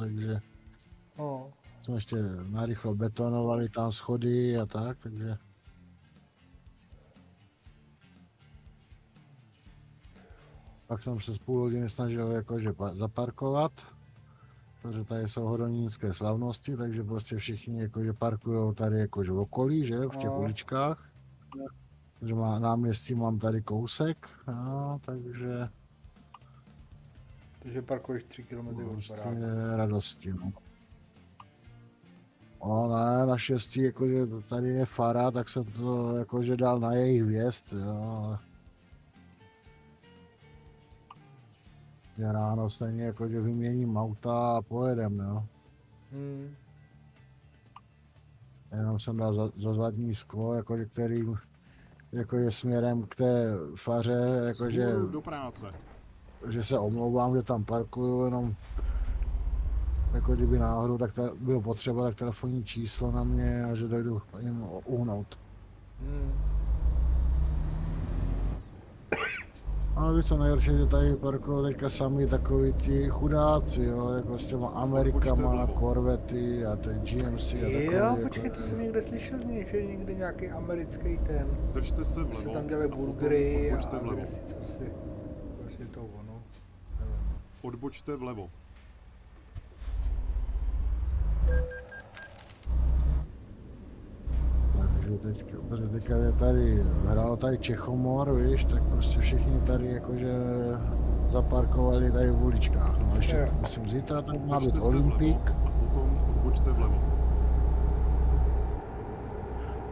takže No, jsme ještě narychlo betonovali tam schody a tak, takže pak jsem se z půl hodiny snažil jakože pa- zaparkovat, protože tady jsou hodonínské slavnosti, takže prostě všichni jakože parkují tady jakože v okolí, že, v těch No. uličkách. Takže má, náměstí mám tady kousek, no, takže takže parkuješ 3 km od prostě radosti, no. O ne, naštěstí, jakože tady je fara, tak jsem to jakože dal na jejich věst, jo, ale... Já ráno stejně jakože vyměním auta a pojedem, jo. Hmm. Jenom jsem dal za, za zadní sklo, jakože který jako je směrem k té faře, jakože do práce. Že se omlouvám, že tam parkuju, jenom jako kdyby náhodou, tak ta, bylo potřeba tak telefonní číslo na mě a že dojdu jim uhnout. Hmm. A víš co nejhorší, že tady parkují teďka sami takový ti chudáci, jo, jako s těma Amerikama, Corvety a ten GMC a takový. Jo, jako, počkej, to jsem někde slyšel, že někde nějaký americký ten, Držte se že se vlevo. tam dělají a burgery a vlevo. kde si co si, vlastně to ono. Nevím. Odbočte vlevo. Takže teď, teďka je tady, hrál tady Čechomor, víš, tak prostě všichni tady jakože zaparkovali tady v uličkách. No ještě, Jo. myslím, zítra tady má být Olympik, A potom odbočte vlevo.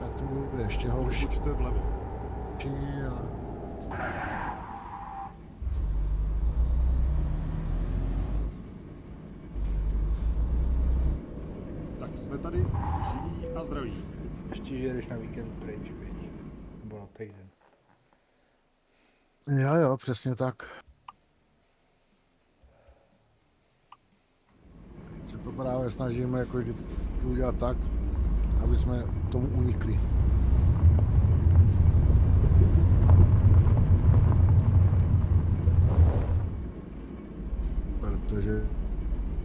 tak to bude ještě horší. Odbočte vlevo. ale... jsme tady živí a zdraví. Ještě, že jedeš na víkend pryč, viď? Nebo na týden. Jo, jo, přesně tak. Se to právě snažíme jako vždycky udělat tak, aby jsme tomu unikli. Protože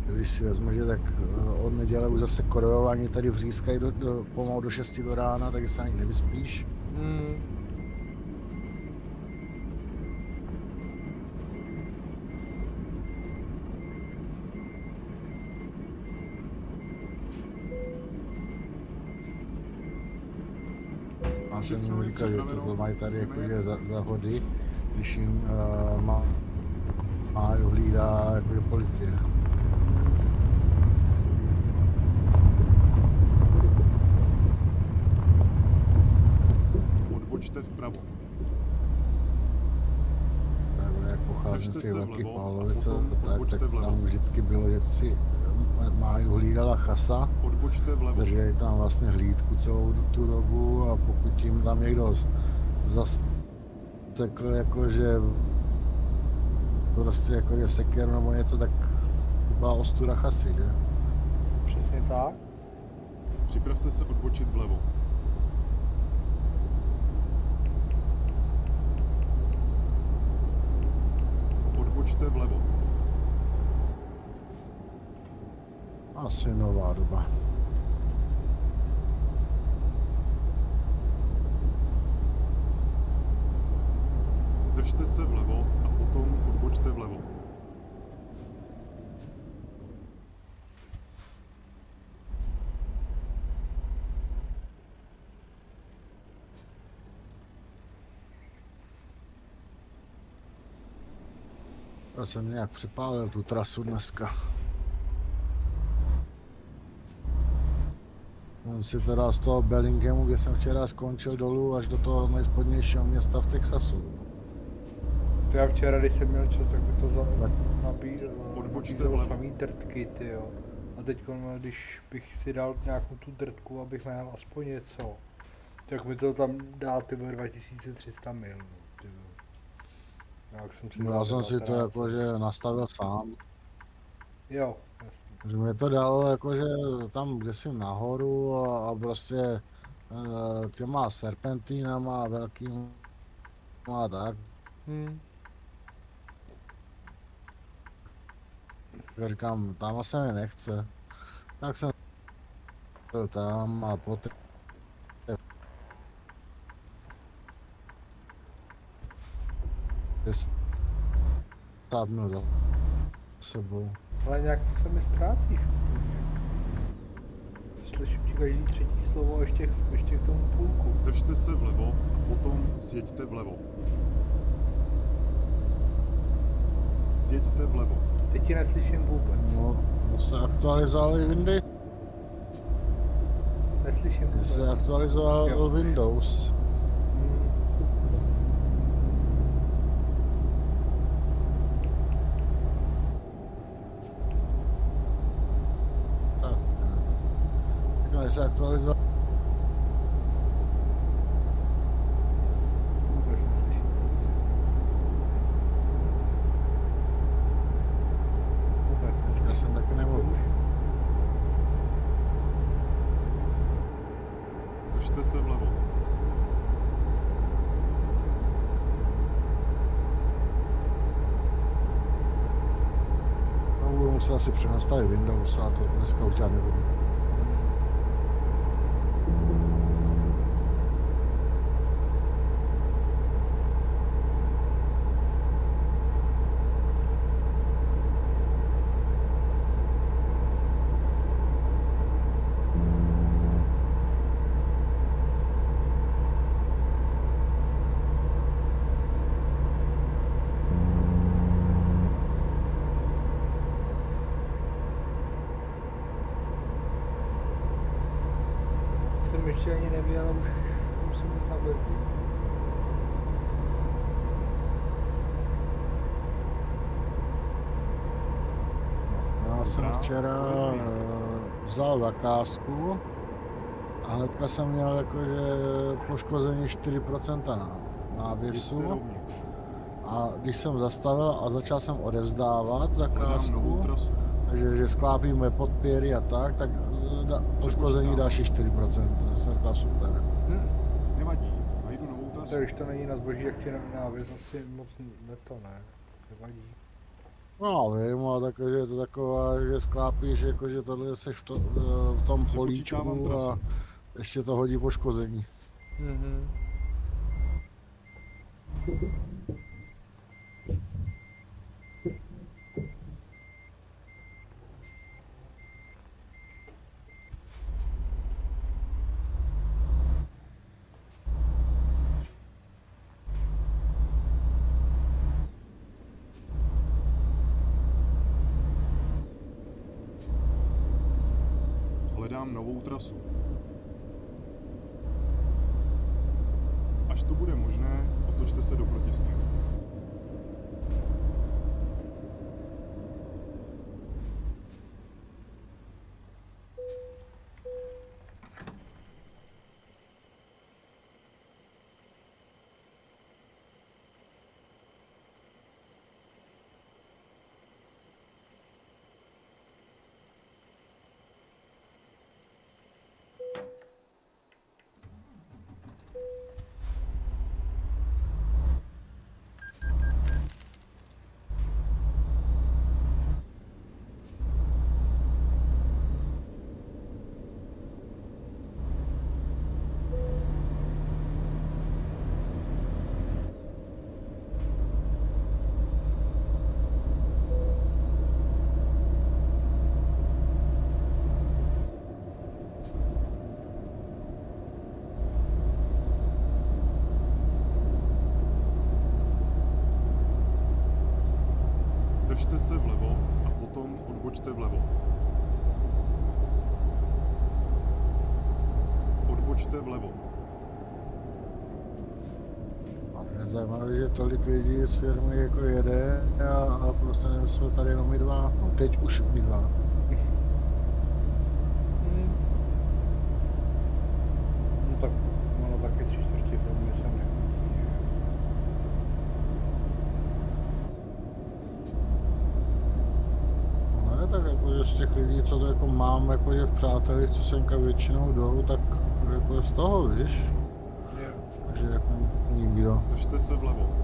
když si vezme, že tak eh, od neděle už zase korejování tady vřískají do, do, pomalu do 6 do rána, takže se ani nevyspíš. Hmm. A jsem jim říkal, že co to mají tady jakože za, za hody, když jim uh, má, má hlídá jakože policie. Odbočte vpravo. Takhle jak pocházím z těch velkých potom tak, tak tam vždycky bylo, že si eh, má hlídala chasa, Odbočte vlevo. drželi tam vlastně hlídku celou tu- dobu a pokud tím tam někdo zasekl jakože prostě jako je seker nebo něco, tak to byla ostuda chasy, že? Přesně tak. Připravte se odbočit vlevo. Odbočte vlevo. Asi nová doba. Držte se vlevo a potom odbočte vlevo. Já jsem nějak přepálil tu trasu dneska. Jsem si teda z toho Bellinghamu, kde jsem včera skončil dolů, až do toho nejspodnějšího města v Texasu. To já včera, když jsem měl čas, tak by to za, nabízelo samý drtky, ty jo. A teď, když bych si dal nějakou tu drtku, abych měl aspoň něco, tak mi to tam dá ty vole, 2300 mil. no. Jak jsem si No, Já jsem si to 19. jakože nastavil sám. Jo. Že mě to dalo jakože tam, kde jsem nahoru a, a prostě eh, těma serpentínama velkým a tak. Hmm. Říkám, tam se mi nechce. Tak jsem byl tam a poté Deset minut za sebou. Ale nějak se mi ztrácíš. Slyším ti každý třetí slovo a ještě, ještě k tomu půlku. Držte se vlevo a potom sjeďte vlevo. Sjeďte vlevo. Teď ti neslyším vůbec. No, to se aktualizovali Windows, Neslyším že se vůbec. aktualizoval Jo. Windows. Hmm. Tak. Říkám, že se aktualizoval. Vůbec Teďka jsem taky nemluvil. Držte se vlevo. No, budu muset asi přenastavit Windows, ale to dneska už dělat nebudu. Jsem ještě ani nevěděl, už musím jít na benzín. Já jsem Dobrá. včera Dobrý. eh, vzal zakázku a hnedka jsem měl jakože poškození 4% na návěsu a když jsem zastavil a začal jsem odevzdávat zakázku, že, že sklápíme podpěry a tak, tak eh, da, poškození další 4%. To jsem říkal super. Hm, nevadí, najdu novou trasu. To když to není na zboží, jak ti na- návěs asi moc ne to ne. Nevadí. No, vím, ale tak, že je to taková, že sklápíš, jako, že tohle seš v, to, eh, v tom políčku a ještě to hodí poškození. Mhm. Hledám novou trasu. Až to bude možné, otočte se do protisměru. Držte se vlevo a potom odbočte vlevo. Odbočte vlevo. A mě zajímavé, že tolik lidí z firmy jako jede a, a prostě jsme tady jenom my dva. No teď už my dva. Hmm. No tak ono taky tři čtvrtě filmu sem nechodí. že? No ne, tak jako z těch lidí, co to jako mám jako že v přátelích, co semka většinou jdou, tak jako z toho, víš? Držte se vlevo.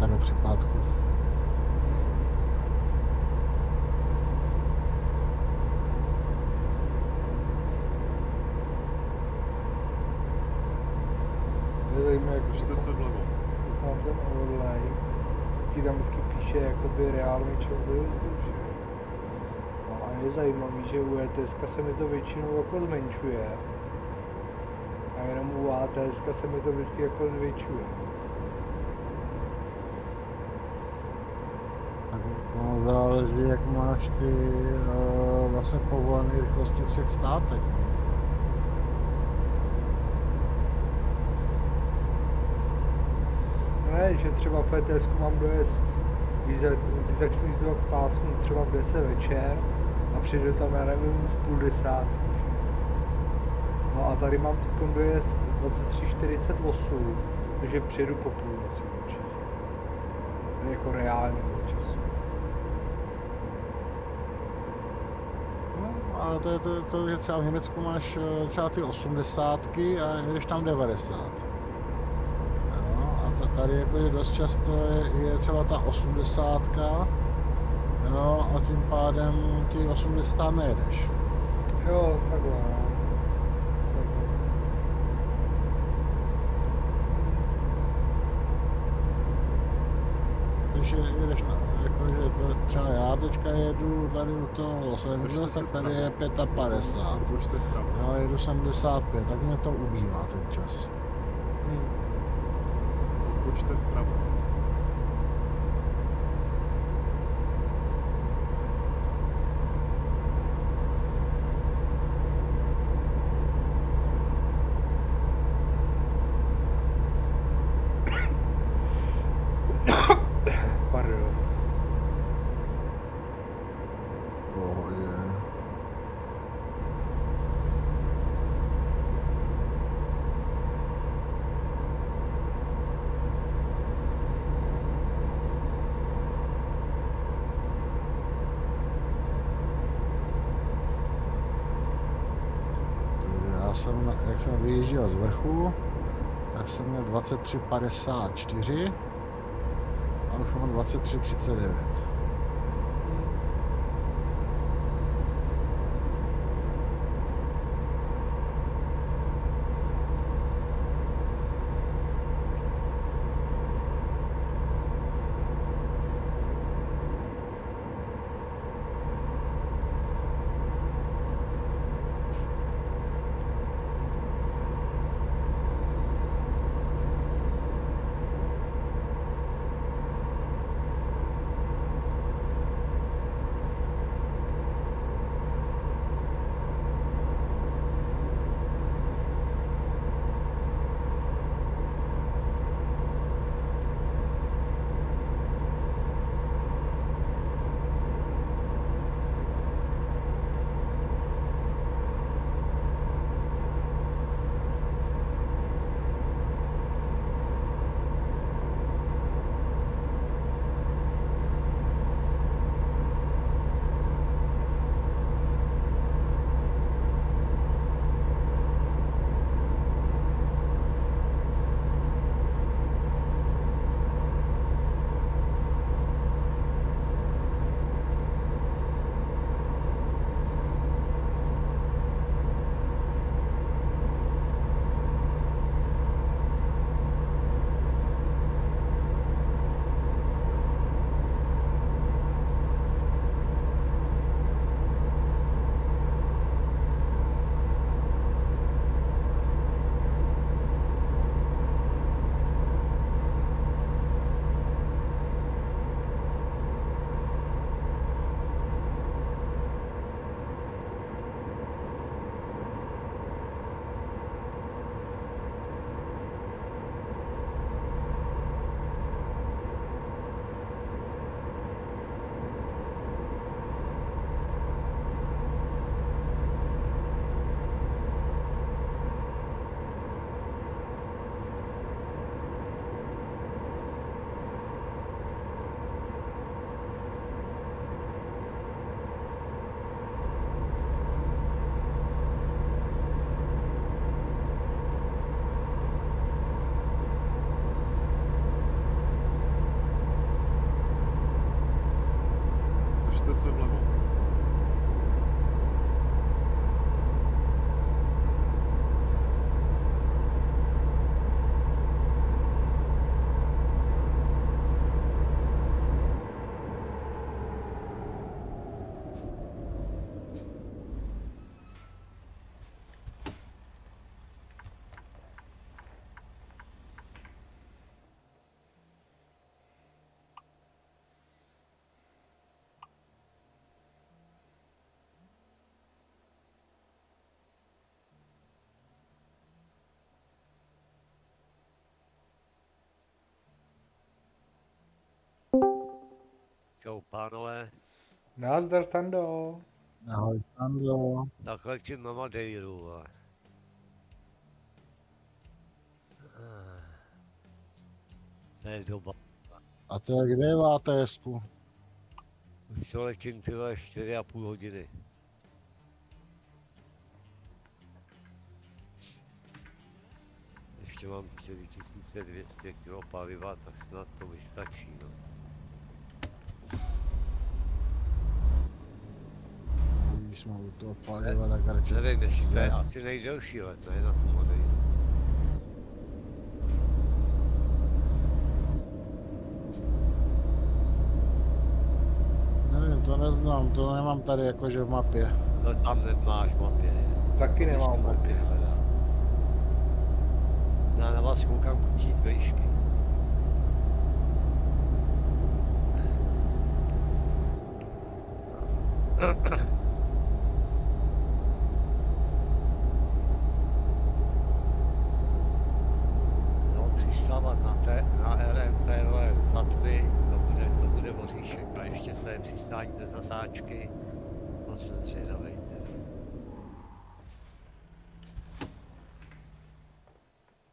Tady při pátku. Držte se vlevo. mám ten overlay, tam vždycky píše jakoby reálný čas dojezdu, že. No a je zajímavý, že u ETS se mi to většinou jako zmenšuje. A jenom u ATS se mi to vždycky jako zvětšuje. Tak no, záleží, jak máš ty uh, vlastně povolené rychlosti v těch státech. no. Ne, že třeba v ETS mám dojezd, když, když začnu jízdovat k pásmu třeba v 10 večer a přijdu tam, já nevím, v půl desátý. že? No a tady mám teď dojezd 23.48, takže přijedu po půlnoci určitě. Jako reálního času. Ale to je to, to, že třeba v Německu máš eh, třeba ty osmdesátky a jedeš tam 90. Jo, a ta, tady jako je dost často je, je třeba ta osmdesátka, a tím pádem ty 80 nejedeš. Jo. Takhle. Když je- jedeš na, jakože to, třeba já teďka jedu tady u toho Los Angeles, tak tady je 55. Odbočte vpravo. Já jedu 75, tak mě to ubývá ten čas. Hm. Odbočte vpravo. Pardon. Pohodě. Takže Já jsem, na- jak jsem vrchu, tak jsem měl 23,54 a už mám 23,39. Čau pánové, Názdar Tando. Ahoj, Stando. tak letím na Madeiru. vole. Ah. To je doba. A to je kde je v ATSku? Už to letím tyhle 4,5 hodiny. Ještě mám 4200 kg paliva, tak snad to vystačí. No. Když jsme u toho paliva, tak radši... Nevím, jestli to je asi nejdelší let, ne, na tu Madeiru. Nevím, to neznám, to nemám tady jakože v mapě. No tam nemáš v mapě. Taky nemám mapy. mapě hledám. Já na vás koukám kucí výšky. No, přistávat na, té, na RMPV za tmy, to bude, to bude voříšek. A ještě to je přistání bez natáčky. To jsem zvědavý. teda.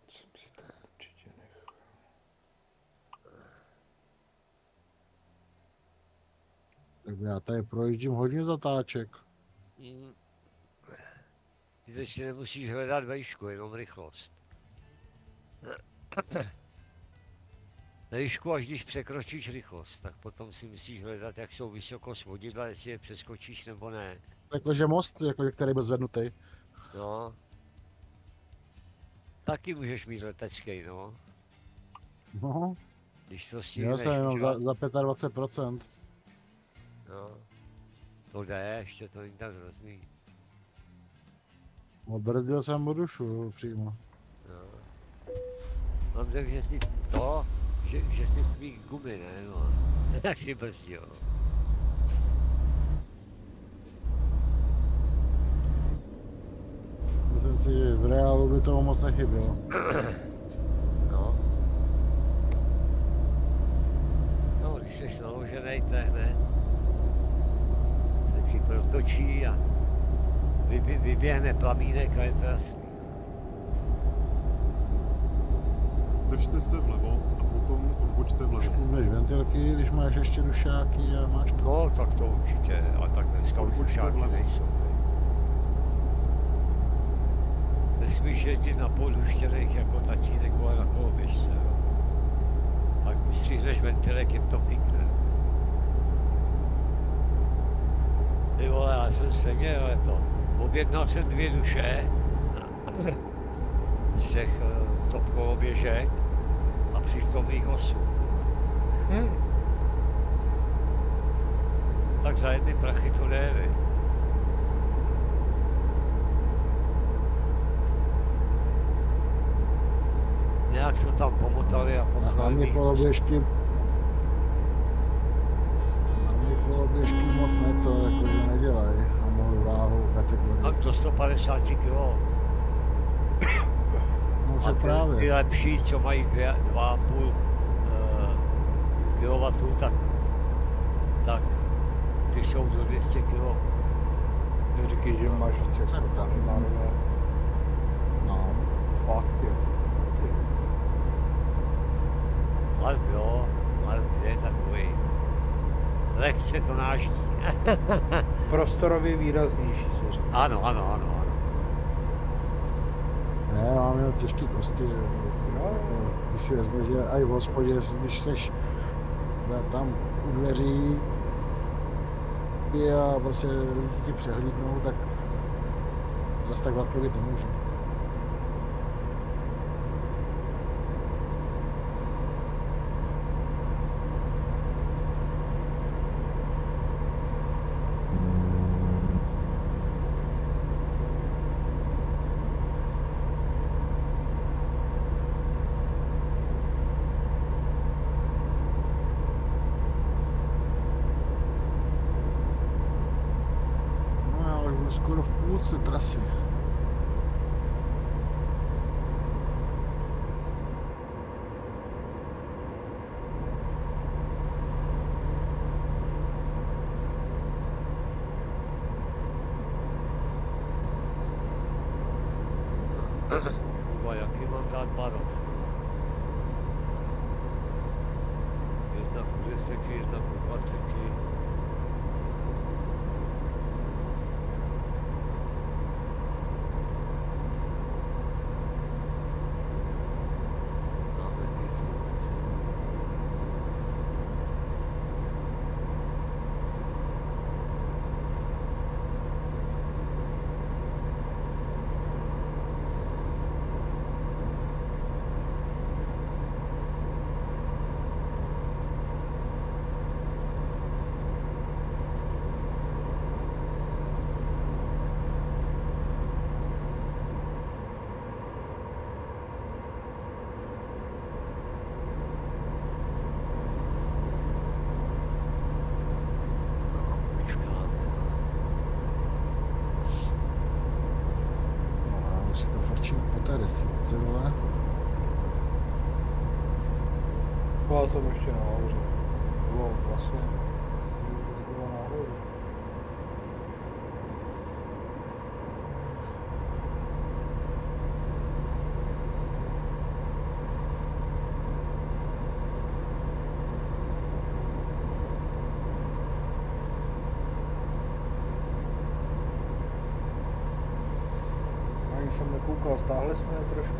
Jsem si to určitě nechal. Tak já tady projíždím hodně zatáček. Mm. Ty teď si nemusíš hledat vejšku, jenom rychlost. Vejšku, až když překročíš rychlost, tak potom si musíš hledat, jak jsou vysoko svodidla, jestli je přeskočíš nebo ne. Jakože most, jakože který byl zvednutý. No. Taky můžeš mít letecký, no. No, Když to měl stihneš jsem jenom za, za 25%. No. To jde, ještě to není tak hrozný. Odbrzdil jsem Budušu přímo. No. Mám tak, že si to, že, že si svý gumy, ne, no. Jak si brzdil. Myslím si, že v reálu by toho moc nechybělo. No. No, když jsi naložený, to je Tak si protočí a vybě, vyběhne plamínek a je to jasný. Držte se vlevo a potom odbočte vlevo. Trošku budeš ventilky, když máš ještě dušáky a máš to. No, tak to určitě, ale tak dneska už Odbočte žádný vlevo. nejsou. ne. Nesmíš jezdit na podhuštěných jako tatínek, ale na koloběžce, jo. Pak vystříhneš ventilek, jim to píkne. Ty vole, já jsem stejně, ale to, objednal jsem dvě duše z těch uh, top koloběžek a přitom jich osm. Hm. Tak za jedny prachy to jde, viď? Nějak to tam pomotali a poslali mě mi koloběžky... 150 kg. No, A že ty, ty právě. lepší, co mají dvě, dva a půl uh, kW, tak, tak ty jsou do 200 kg. Neříkej, že máš víc jak 100 tony na rover. No. Fakt jo. Ty. Ale jo, ale je takový lehce to nážní. Prostorově výraznější se říká. Ano, ano, ano, ano. Ne, mám jenom těžký kosti. Jo. Jako, když si vezmeš, že i v hospodě, když seš na- tam u dveří a prostě lidi ti přehlídnou, tak zase tak velký být nemůžu. Vay Akimandan Barov. He is not realistic, he is not realistic. Já jsem ještě nahoře. Bylo vlastně. Bylo jsem nekoukal, stáhli jsme je trošku.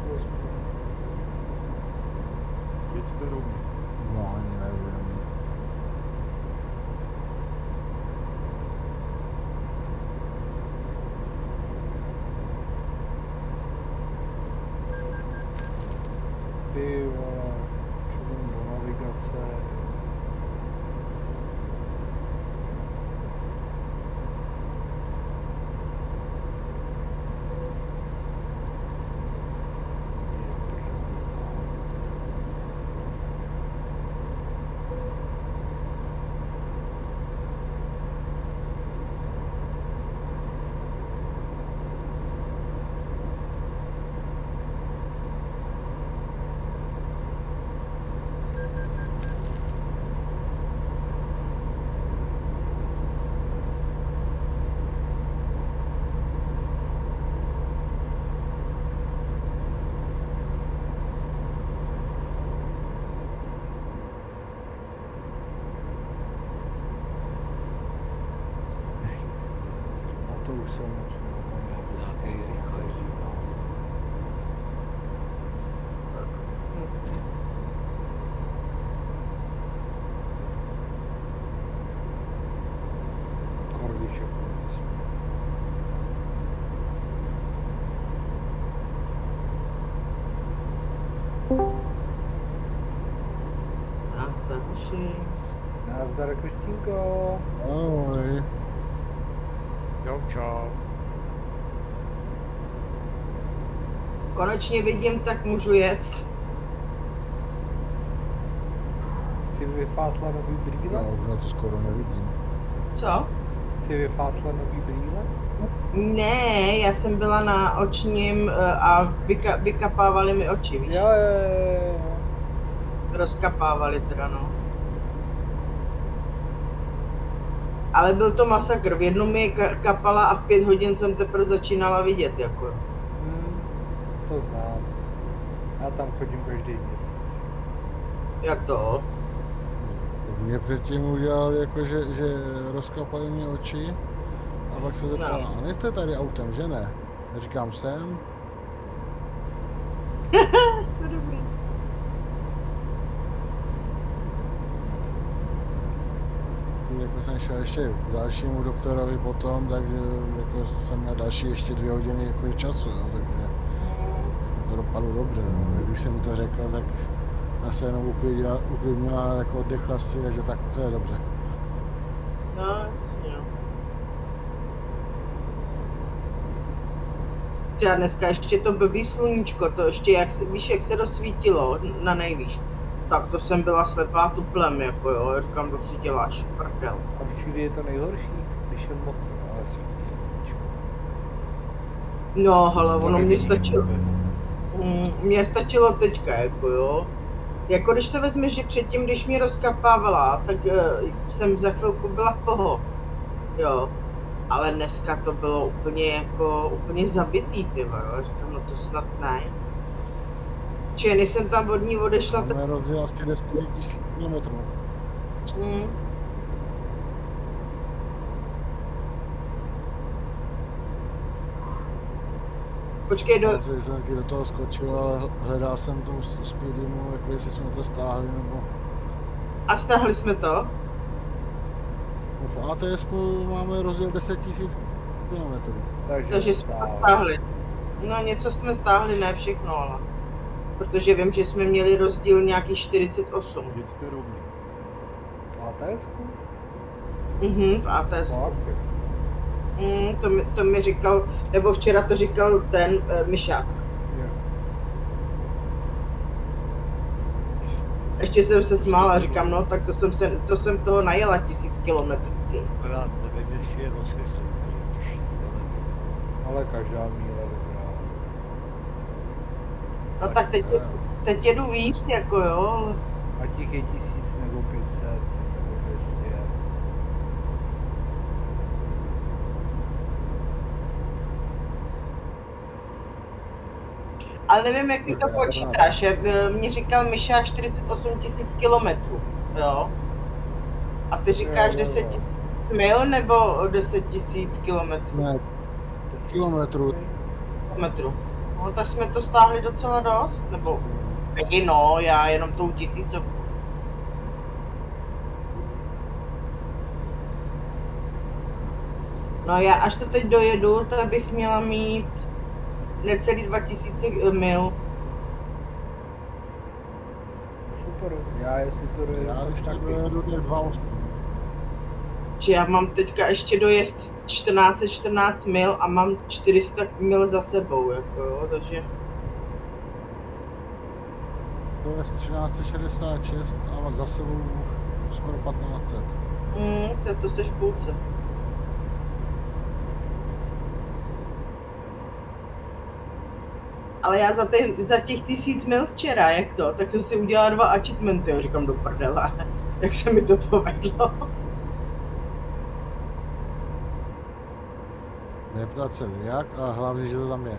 Konečně vidím, tak můžu jet. Jsi vyfásla nový brýle? Já už na to skoro nevidím. Co? Jsi vyfásla nový brýle? Ne, já jsem byla na očním eh, a vyka- vykapávali mi oči, víš? Jo, jo, jo, jo. Rozkapávali teda, no. Ale byl to masakr. V jednu mi kapala a v pět hodin jsem teprve začínala vidět, jako. To znám. Já tam chodím každý měsíc. Jak to? Mě předtím udělali jako, že, že rozkapali mě oči a pak se zeptala, No. a nejste tady autem, že ne? Říkám, jsem. To dobrý. Jako jsem šel ještě k dalšímu doktorovi potom, takže jako jsem měl další ještě dvě hodiny jako času, jo, takže dopadlo dobře. No. Když jsem mu to řekl, tak já se jenom uklidila, uklidnila, jako oddechla si a že tak to je dobře. No, jasně, jo. Ty a dneska ještě to blbý sluníčko, to ještě jak, se- víš, jak se rozsvítilo na nejvíš. Tak to jsem byla slepá tuplem, jako jo, já říkám, to si děláš, prdel. A všude je to nejhorší, když je mokro, ale svítí sluníčko. No, ale ono mě stačilo, vůbec mm, mně stačilo teďka, jako jo. Jako když to vezmeš, že předtím, když mě rozkapávala, tak uh, jsem za chvilku byla v poho. Jo. Ale dneska to bylo úplně jako, úplně zabitý, ty. Já Říkám, no to snad ne. Či než jsem tam od ní odešla, tak Máme rozdíl asi 10 000 kilometrů. Hmm. Počkej, do, Já jsem ti do toho skočil, ale hledal jsem tom speedimu, jako jestli jsme to stáhli, nebo... a stáhli jsme to? No v ATS máme rozdíl 10 000 km. Takže, Takže jsme to stáhli. No něco jsme stáhli, ne všechno, ale. Protože vím, že jsme měli rozdíl nějakých 48. Jeďte rovně. ATS-ku? Mhm, v ATS. Mm, to, mi, to mi říkal, nebo včera to říkal ten uh, Mišák. Jo. Ještě jsem se smála, říkám, no tak to jsem, se, to jsem toho najela tisíc kilometrů. Akorát nevím, jestli je. Ale každá míle. No tak teď, je- teď jedu víc, jako jo, A těch je tisíc nebo 500 nebo 200. Ale nevím, jak ty to počítáš. Jak, eh, Mně říkal Miša 48 tisíc kilometrů, jo? A ty říkáš Jo, jo, 10 jo. tisíc mil nebo 10 tisíc kilometrů? Ne, kilometrů. kilometrů. No tak jsme to stáhli docela dost, nebo taky no, já jenom tou tisícovkou. No já až to teď dojedu, tak bych měla mít necelý 2000 mil. Super, já jestli to dojedu, Já když tak dojedu, tak 2,8. Či já mám teďka ještě dojezd 1414 mil a mám 400 mil za sebou, jako jo, takže... To je z 1366 a za sebou skoro 1500. Mm, to, to seš půlce. Ale já za, těch, za těch tisíc mil včera, jak to, tak jsem si udělala dva achievementy, jo, říkám do prdele, jak se mi to povedlo. Neptat se jak a hlavně, že to tam je.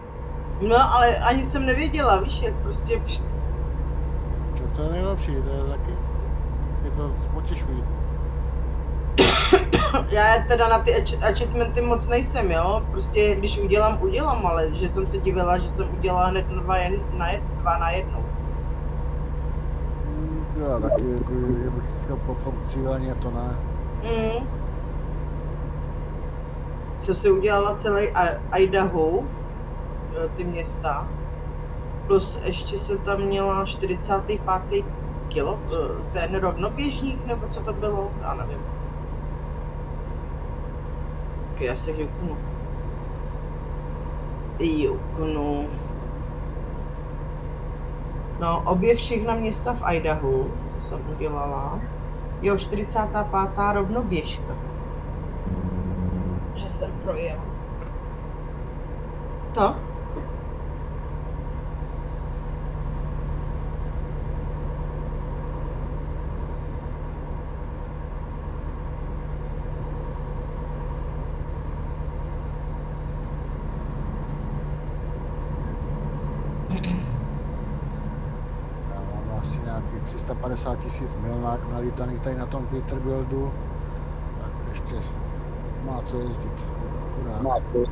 No, ale ani jsem nevěděla, víš, jak prostě, Čo to je nejlepší, to je taky, je to potěšující. Já teda na ty ach- achievementy moc nejsem, jo, prostě když udělám, udělám, ale že jsem se divila, že jsem udělala hned dva, jen, na jed, dva na jednou. Já taky, jako, že bych chtěl potom cíleně, to ne. Mm. Co si udělala celý Idaho, jo, ty města, plus ještě se tam měla 45. kilo, eh, ten rovnoběžník, nebo co to bylo, já nevím. Tak já se juknu. Juknu. No, obě všechna města v Idaho, to jsem udělala. Jo, 45. rovnoběžka. Že jsem projel. To? Já mám asi nějakých 350 tisíc mil na- nalítaných tady na tom Peterbildu. Tak ještě má co jezdit. Chudák. Má co.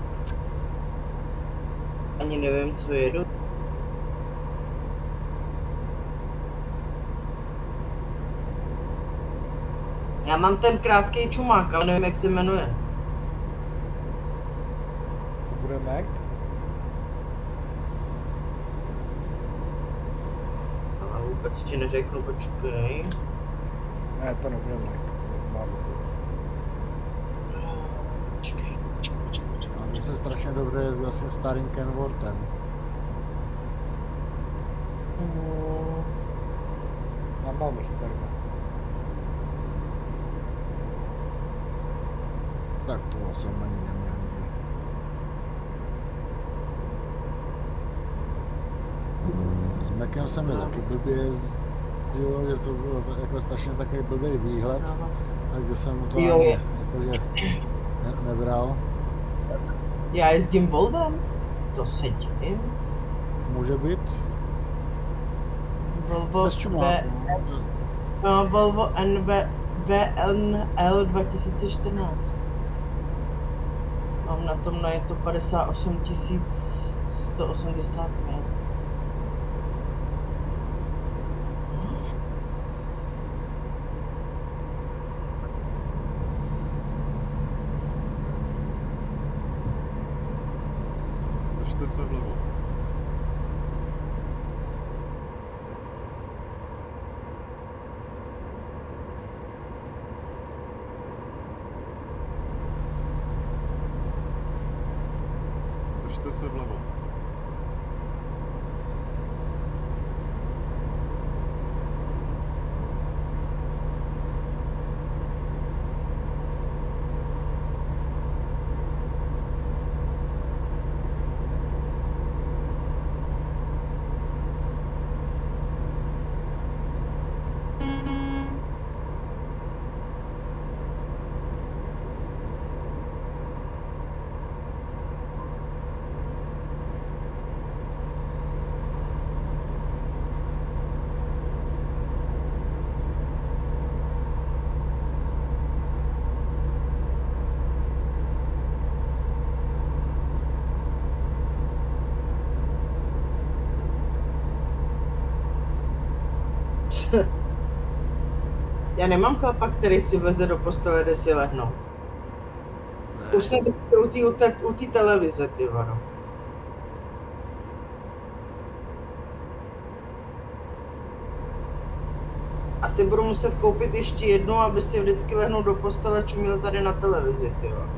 Ani nevím, co jedu. Já mám ten krátký čumák, ale nevím, jak se jmenuje. To bude Mac? Ale vůbec ti neřeknu, počkej. Ne, to nebude Mac. Má Počkej, počkej, počkej, počkej. A mně se strašně dobře jezdil s tím starým Kenworthem. Mm, Na Malmesterma. Tak to jsem ani neměl nikdy. S Mekem se mi taky blbě jezdilo, že to bylo jako strašně takový blbý výhled, takže jsem mu to Jo. ani jakože ne, nebral. Já jezdím Volvem? To se divím. Může být Volvo bez čumáku. No. no, Volvo NV VNL 2014. Mám na tom na je to 58 180 mil. Držte se vlevo. Držte se vlevo. Já nemám chlapa, který si vleze do postele, jde si lehnout. Ne, Už jsme vždycky u té u té- u televize, ty vado. Asi budu muset koupit ještě jednu, aby si vždycky lehnul do postele, čuměl tady na televizi, ty vado.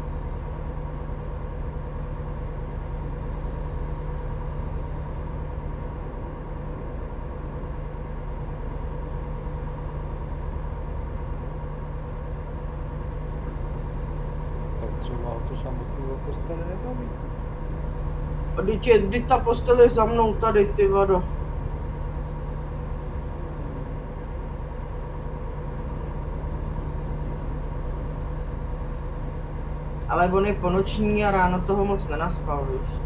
Tak třeba ho to samotný do postele nebaví. Je, teď ta postel je za mnou tady, ty vado. Ale on je ponoční a ráno toho moc nenaspal, víš.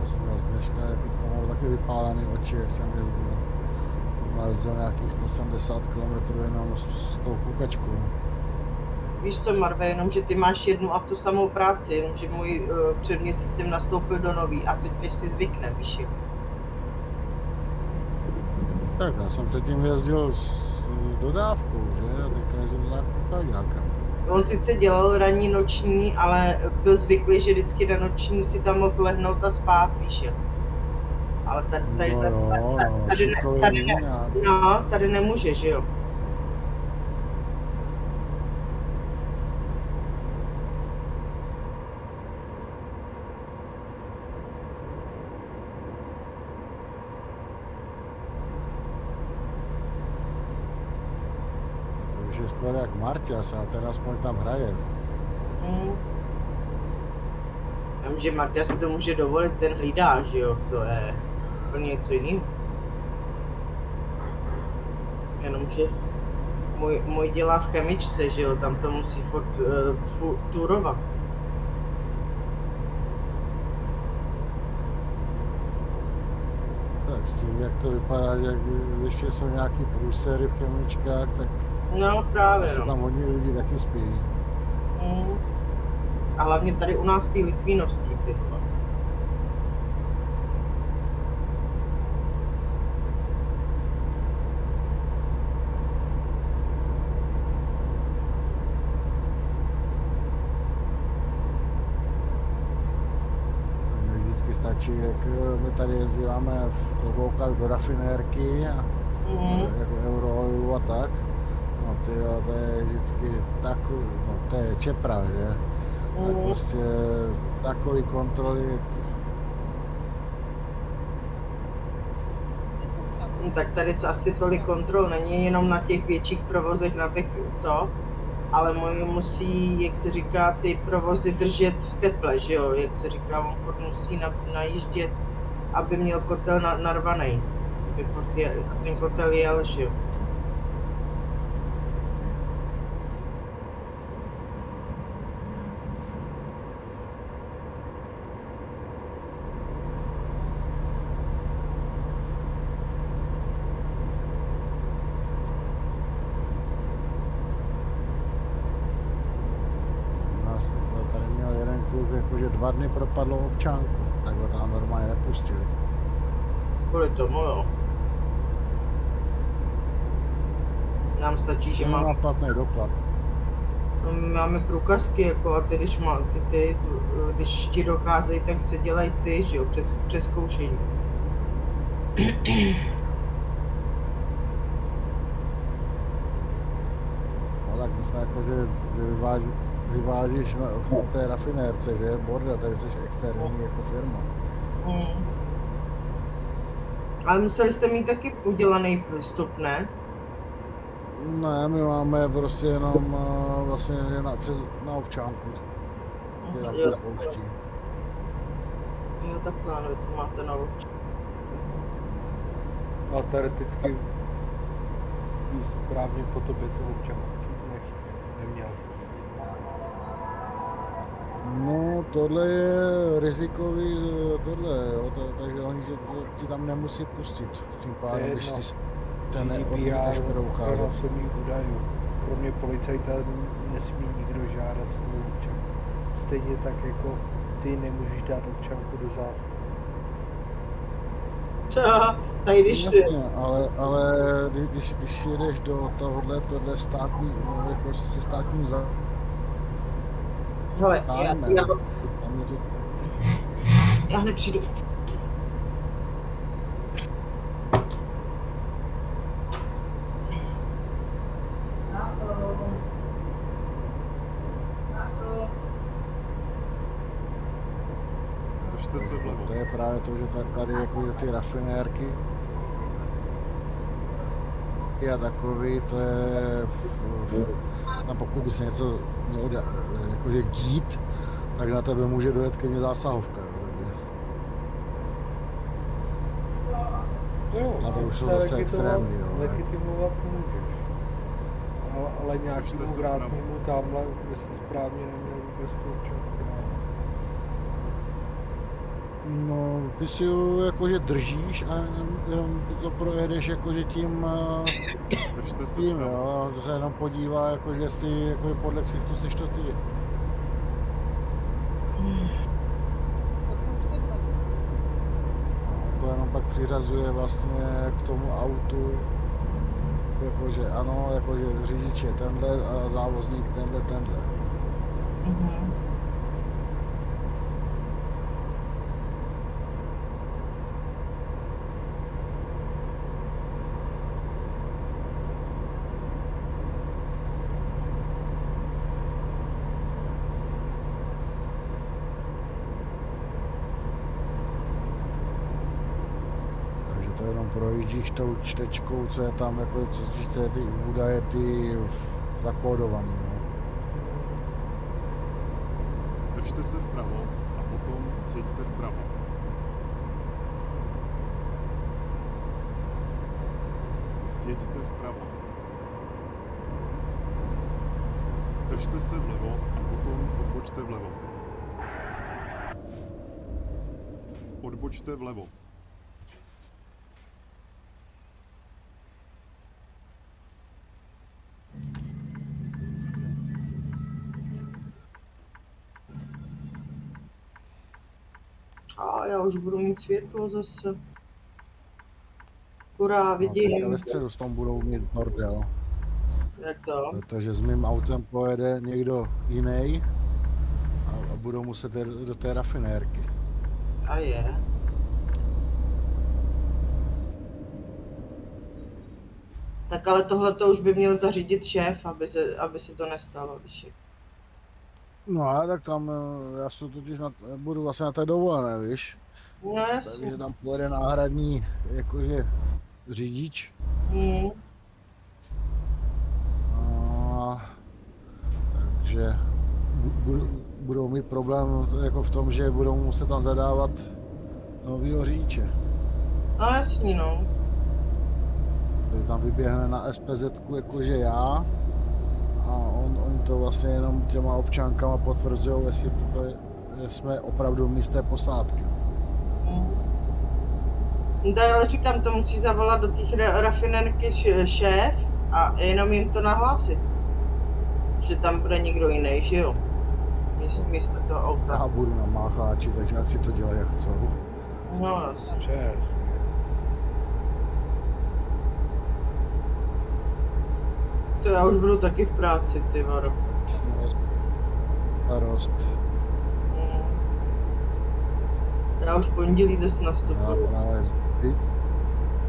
Já jsem měl z dneška jako pomalu taky vypálený oči, jak jsem jezdil. Jezdil nějakých 170 km jenom s, s tou kukačkou. Víš co, Marve, jenom, že ty máš jednu a tu samou práci, jenomže můj uh, před měsícem nastoupil do nový a teď než si zvykne, víš jo. Tak já jsem předtím jezdil s dodávkou, že? A teďka jezdím na kukaďákem. On sice dělal ranní noční, ale byl zvyklý, že vždycky na noční si tam mohl lehnout a spát, víš jo. Ale tady, tady, No tady, jo, no, tady ne- šikový tady ne- no, tady nemůže, že jo. To už je skoro jak Marťas, ale ten aspoň tam hraje. Mm. Vím, že Marta si to může dovolit, ten hlídá, že jo, to je něco jiného. Jenomže můj, můj dělá v chemičce, že jo, tam to musí furt uh, fu, turovat. Tak s tím, jak to vypadá, že jak ještě jsou nějaký průsery v chemičkách, tak No právě, asi no. tam hodně lidí taky spí. Mm. A hlavně tady u nás ty Litvínovský, ty vole. Mně vždycky stačí, jak eh, my tady jezdíváme v kloboukách do rafinérky a Mm. jako Eurooilu a tak. No ty jo, to je vždycky takový, no to je čepra, že? Tak Mm. prostě takový kontroly, No, tak tady se asi tolik kontrol není jenom na těch větších provozech, na těch to, ale moji musí, jak se říká, ty provozy držet v teple, že jo, jak se říká, on furt musí na, najíždět, aby měl kotel na, narvaný, aby furt je, ten kotel jel, že jo. vlastně, tady měl jeden kluk, jakože dva dny propadlo občanku, tak ho tam normálně nepustili. Kvůli tomu, jo. Nám stačí, že Že má, platný doklad. máme průkazky, jako a ty, když, má, ty, ty, když ti docházejí, tak se dělají ty, že jo, přes, přeskoušení. No tak my jsme jako, že, že vyváží, vyvážíš na, v té rafinérce, že je bordel, tady jsi externí jako firma. Hmm. Ale museli jste mít taky udělaný vstup, ne? Ne, my máme prostě jenom uh, vlastně na, přes, na tam Jo, to pouští. jo, takhle, to máte na oči. A teoreticky když správně po tobě to občanku No, tohle je rizikový, tohle, jo, to, takže oni tě, to, ti tam nemusí pustit. Tím pádem, je když ty se GDPR, ochrana proukázat. osobních údajů. Pro mě policajta nesmí nikdo žádat tvou občanku. Stejně tak jako ty nemůžeš dát občanku do zástavy. Třeba, tady když ty, Jasně, ale, ale kdy- když, když jedeš do tohohle, tohle státní, no, jako se státním za... hele, já, zájmem, já, a mě to já hned přijdu. To je právě to, že ta- tady jako ty rafinérky a takový, to je, tam pokud by se něco mělo dě- jakože dít, tak na tebe může dojet ke mně zásahovka. Jo. To A to už jsou se zase extrémní? Legitimovat můžeš. Ale, ale nějakému se vrátnému tamhle by si správně neměl vůbec tu občanku dát. No, ty si ju jakože držíš a jenom- to projedeš jakože tím, eh, Držte se tím jo, to se jenom podívá, jakože si, jakože podle ksichtu seš to ty. To jenom pak přiřazuje vlastně k tomu autu, jakože ano, jakože řidič je tenhle a závozník tenhle, tenhle. Mhm. Takže to jenom projíždíš tou čtečkou, co je tam, jako, co je ty údaje, ty zakódovaný. No. Držte se vpravo a potom sjeďte vpravo. Sjeďte vpravo. Držte se vlevo a potom odbočte vlevo. Odbočte vlevo. A já už budu mít světlo zase. Kurá, No, vidím, ve středu s tom budou mít bordel, jak to. protože s mým autem pojede někdo jiný a, a budou muset do té rafinérky. A je. Tak ale tohle to už by měl zařídit šéf, aby se, aby se to nestalo, je. No a tak tam, eh, já se totiž na, budu vlastně na té dovolené, víš, No takže jasně. tam pojede náhradní, jakože řidič, Hmm. A, takže bu, bu, budou mít problém jako v tom, že budou muset tam zadávat novýho řidiče. No jasný, no. Který tam vyběhne na SPZ jakože já a on, oni to vlastně jenom těma občankama potvrzují, jestli to, to je, jsme opravdu místé posádky. Tak ale říkám, to musí zavolat do těch ra- rafinerky šéf a jenom jim to nahlásit. Že tam bude někdo jiný, že jo? místo, místo toho auta. Já budu na mácháči, takže ať si to dělají jak chcou. No jasně. To já už budu taky v práci, ty varo. Starost. Mm. Já už pondělí zase Já nastupuju. právě zí-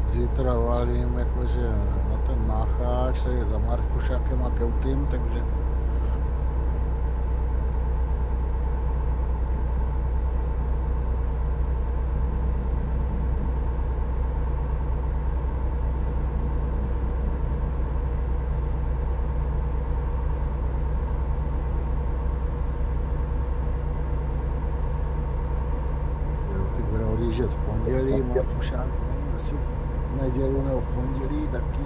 zítra valím jakože na ten mácháč, tady za Marfušákem a Keutym, takže ty bude odjíždět v pondělí, Marfušák nevím, jestli v neděli nebo v pondělí taky.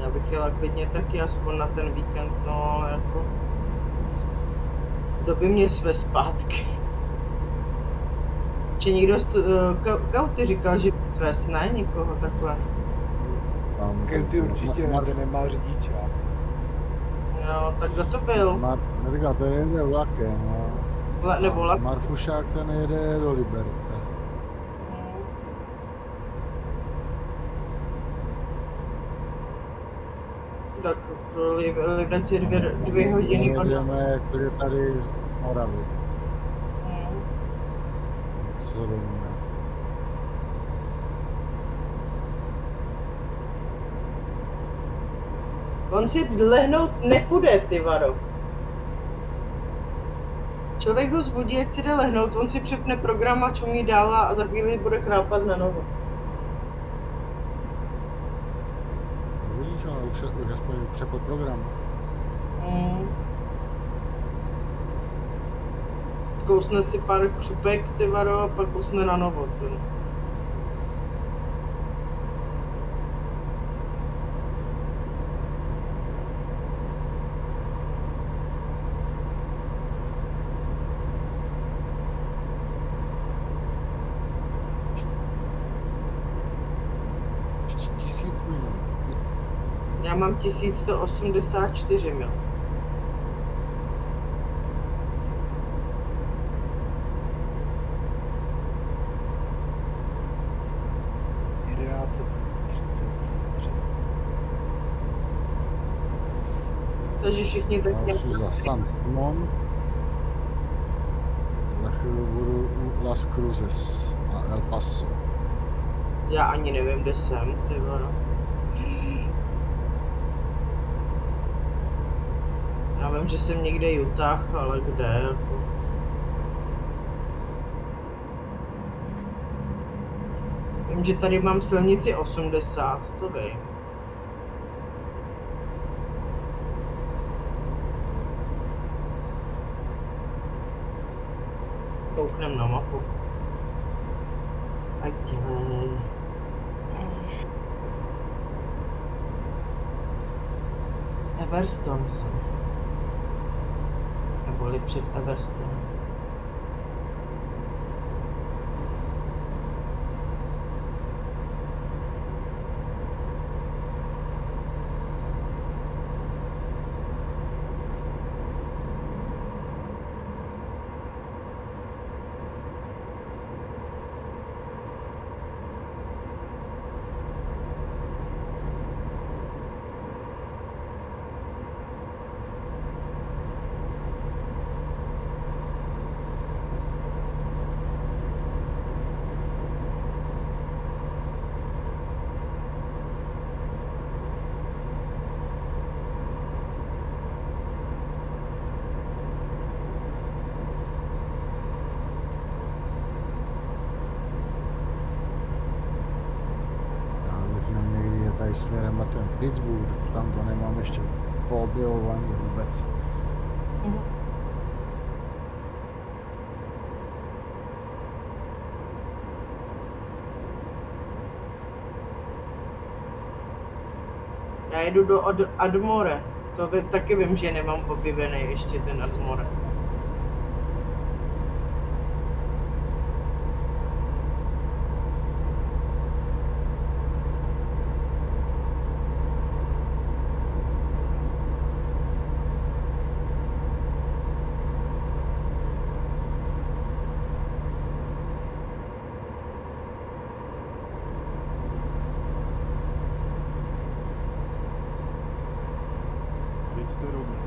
Já bych jela klidně taky aspoň na ten víkend, no ale jako... Kdo by mě své zpátky? Či někdo, stu, uh, Kau ty říkal, že své ne někoho takhle. Tam, Ty určitě ne, ten nemá řidičák. Jo, tak kdo to byl? Mar, neříkal, ten jede vlakem, no. Vle, nebo A lak? Marfušák ten jede do Liberce. Tak pro Li- Liberec je dvě, dvě hodiny jedeme jakože tady z Moravy, Hmm. z Rodina. On si lehnout nepůjde, ty varo. Člověk ho zbudí, ať si jde lehnout, on si přepne program a čumí dál a za chvíli bude chrápat na novo. No Vidíš, ale už, už aspoň přepl program. Mm. Kousne si pár křupek, ty varo, a pak usne na novo. Ten. Ještě tisíc mil. Já mám 1184 mil. Takže všichni tak Já nějak... jsem za San Simon. Za chvíli budu u Las Cruces na El Paso. Já ani nevím, kde jsem, ty varo. Vím, že jsem někde Utah, ale kde. Vím, že tady mám silnici 80, to vím. Kouknem na mapu. Ať dělej. Everstone jsem. Neboli před Everstone. Já bych měl někdy je tady směrem na ten Pittsburgh, tam to nemám ještě poobjevovaný vůbec. Mhm. Já jedu do Ad- Admore. To vy, taky vím, že nemám objevený ještě ten Admore. jeďte rovně.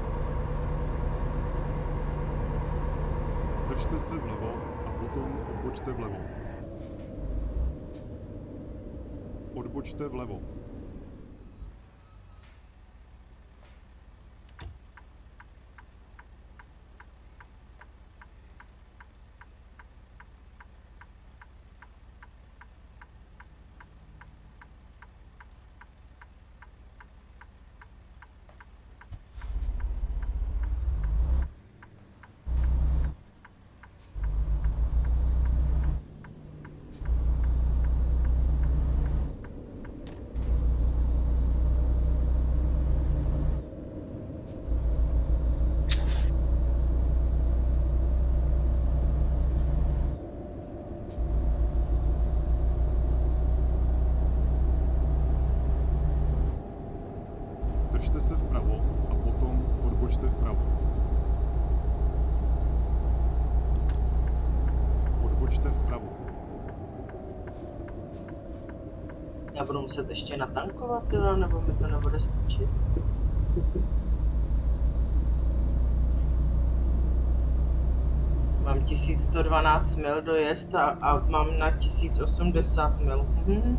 Držte se vlevo a potom odbočte vlevo. Odbočte vlevo. Držte se vpravo a potom odbočte vpravo. Odbočte vpravo. Já budu muset ještě natankovat, jo, nebo mi to nebude stačit. Mám 1112 mil dojezd a, a mám na 1080 mil. Mhm.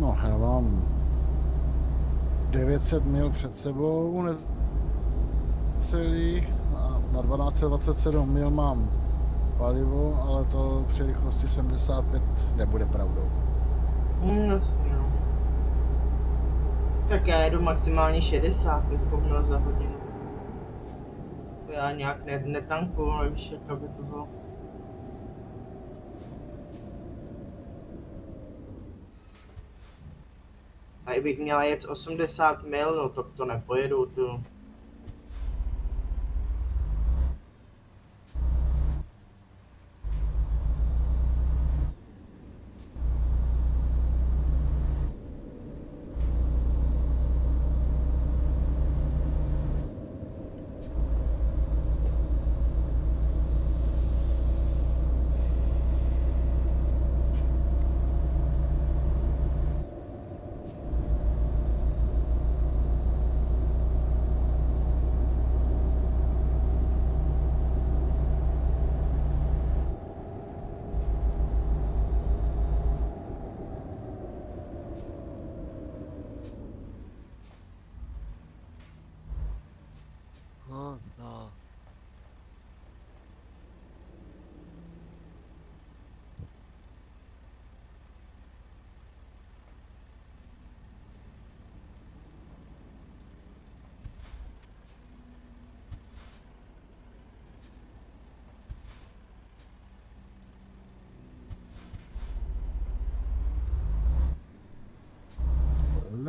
No, já mám 900 mil před sebou, ne celých, a na 1227 mil mám palivo, ale to při rychlosti 75 nebude pravdou. Hm, jasně, no. Tak já jedu maximálně 60 jako mil za hodinu. To já nějak ne, netankuju, ale víš, jak by to bylo. A i bych měla jet 80 mil, no to, to nepojedu, tu.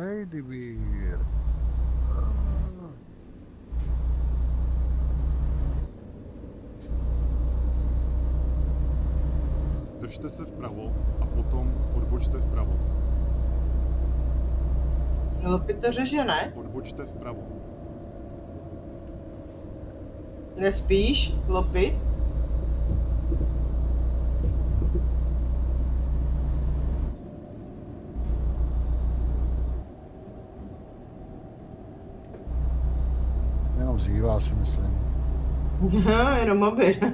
Lady Beer. Držte se vpravo a potom odbočte vpravo. Lopy to řeže, ne? Odbočte vpravo. Nespíš, Lopy? Zývá si myslím. Jenom aby.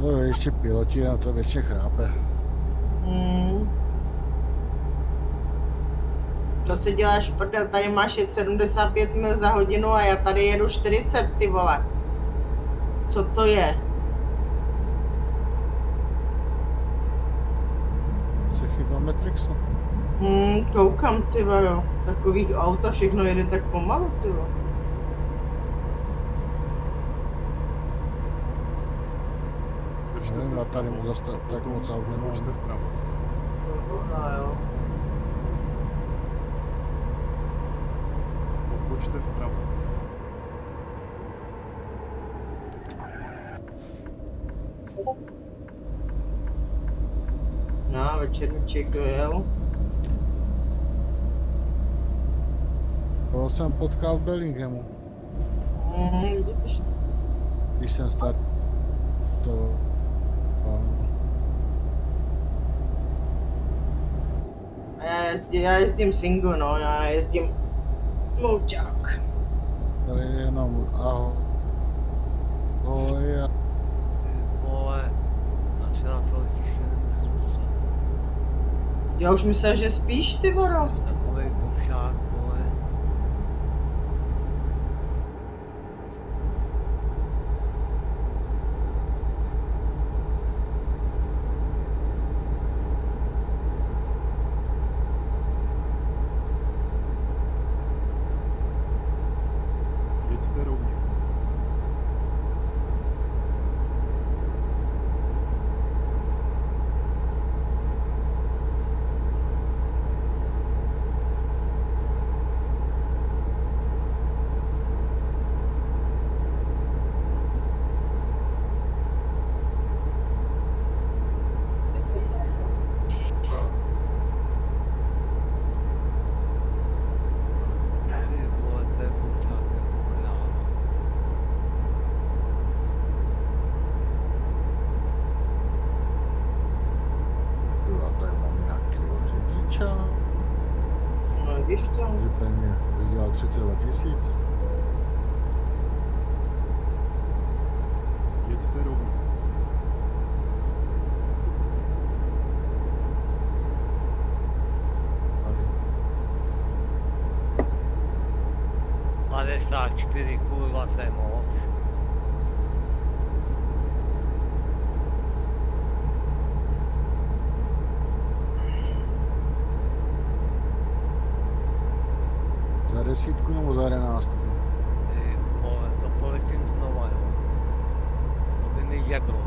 No, ještě piloti a to většině chrápe. Hmm. To si děláš prdel, tady máš jet 75 mil za hodinu a já tady jedu 40, ty vole. Co to je? Hmm, koukám, ty vole. Takový auta všechno jede tak pomalu, ty. Držte Nevím, se já tady mu zase tak moc aut nemám. odbočte vpravo. Jo. Odbočte vpravo. No, večerníček dojel. Toho jsem potkal v Bellinghamu, Hmm, vidíš. když jsem startoval. jezdím, já jezdím single, no, já jezdím mouťák. Tady je jenom ahoj. Ahoj vole, já si na to těším nezůstat. Já už myslel, že spíš, ty voro. Takový kopšák, vole. Jeďte rovně. Ty vole, to je kopšák, jako kráva. já tady mám nějakýho řidiče, No, víš to. že pro mě vydělal 32 tisíc. Jeďte rovně. Tady. 54, kurva, to je moc. Za desítku nebo za jedenáctku? Ty vole, to poletím znova, jo. To by mi jeblo,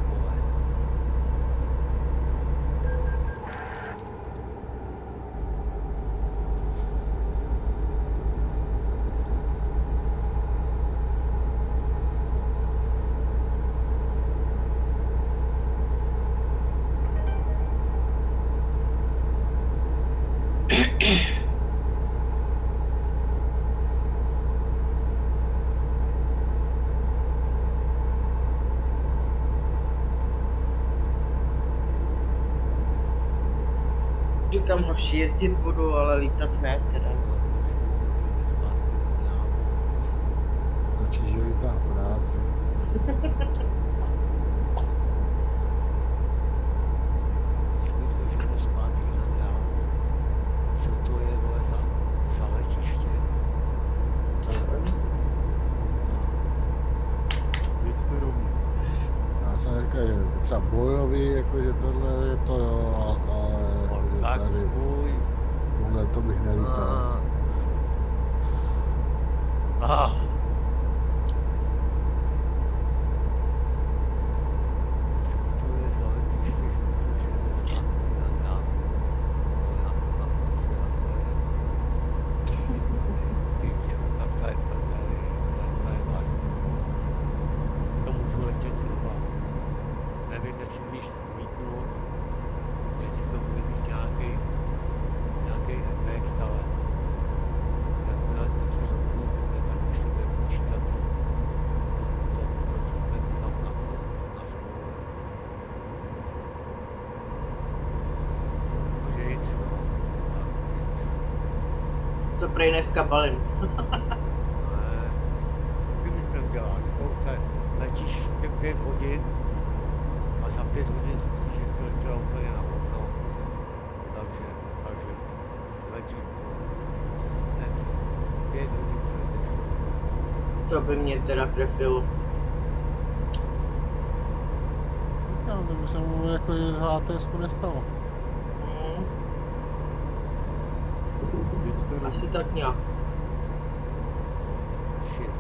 hoši, jezdit budu, ale lítat ne, teda. Začíš že lítá v práci. Myslím, že jde zpátky na dráhu. Co to je, vole, za, za letiště? Jeďte rovně. Já jsem říkal, že třeba bojový, jakože tohle je to jo, a- ale jakože Tak tady svůj. tohle to bych nelítal. Ah. Co to je za letiště, že myslím, že jde zpátky na dráhu? No, já to tam moc nenapoje. Ty čo, tak to je prdeli, to je, to je vážný. To můžu letět znova. Nevím, jestli míš mítnu, jestli to bude mít nějaký, nějaký efekt, ale jakmile jsem se rozhodl, že tak už si budu počítat to, to, to, to, co jsme tam na, na smlouvě. Takže nic, no. Tak nic. To prej dneska balím. Ne, ty už to děláš, to už je, letíš pě- pět hodin a za pět hodin zjistíš, že jsi letěla úplně na hovno. Takže, takže letím, ne, pět hodin to je dnes. To by mě teda trefilo. Říkám, to by se mu jako že v HTS nestalo. Hmm, Jeďte rovně. Asi tak nějak.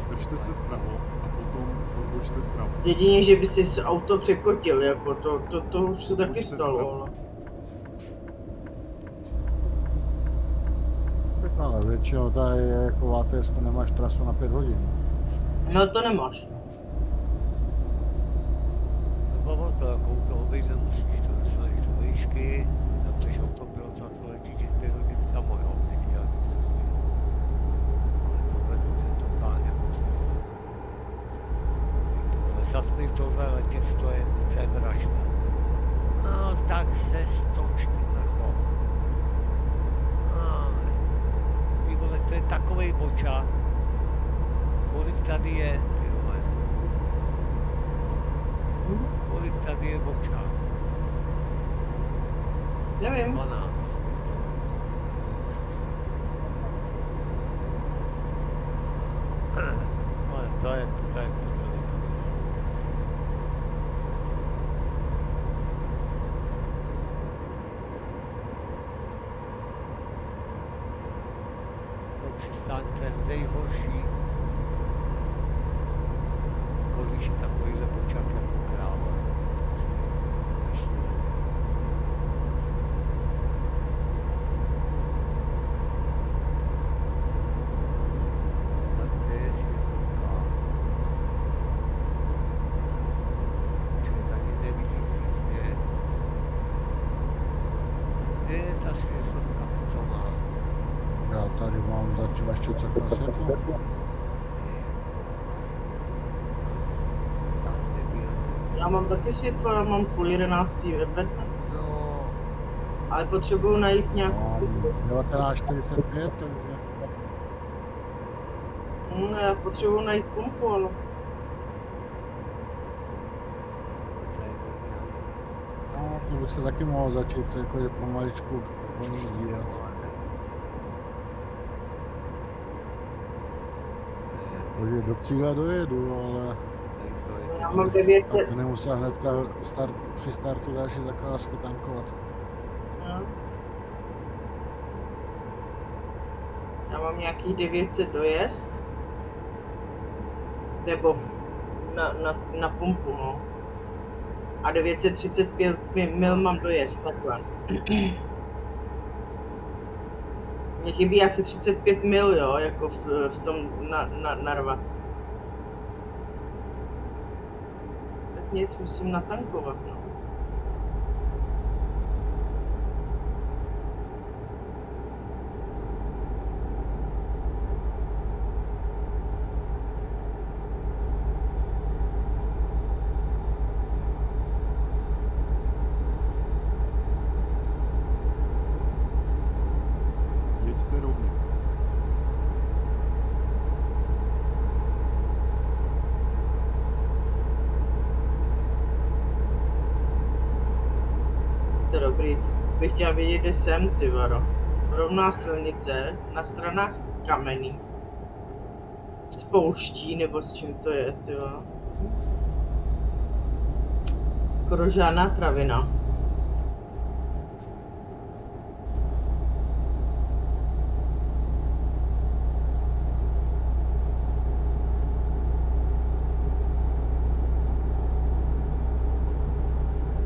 Držte se vpravo a potom odbočte vpravo. Jedině, že by si s auto překotil, jako to, to, to už se taky stalo, to- ale... Tak ale většinou tady jako v HTS nemáš trasu na 5 hodin. No to nemáš. No babo, to jako u toho být nemusíš, to dostaneš do výšky, zapneš autopilot a to letí těch pět hodin samo, jo, můžeš dělat něco jiného. Ale tohle to je totálně potřeba. Ale zas mi tohle letět to je, to je vražda. No tak se stoč ty mrcho. No, bočák. Kolik tady je, ty vole? Kolik tady je bočák? Nevím. 12. Ale to je, to je. To přistánce nejhorší, když je takovýhle počák jako kráva. Prostě strašně. Tak kde je světlka? Člověk ani nevidí mě. Kde je ta světlka pozorná? Já tady mám zatím ještě celkem světlo. Ty vole. Tam nebyl. Já mám taky světlo, já mám půl jedenáctý ve bedne. No, Ale potřebuju najít nějakou... Mám 19.45, takže Hm, já potřebuju najít pumpu, ale... no, to bych se taky mohl začít jakože pomaličku po ní dívat. Takže do cíle dojedu, ale Já mám 9... tak nemusel hnedka start, při startu další zakázky tankovat. No. Já mám nějakých 900 dojezd. Nebo na, na, na pumpu, no. A 935 mi- mil mám dojezd, takhle. Mně chybí asi 35 mil, jo, jako v, v tom na, na, narvat. Tak nic, musím natankovat, no. Jeďte rovně. To je dobrý. Vědět, kde jsem, ty varo. Rovná silnice, na stranách kamenný. S pouští, nebo s čím to je, ty varo. Skoro žádná travina.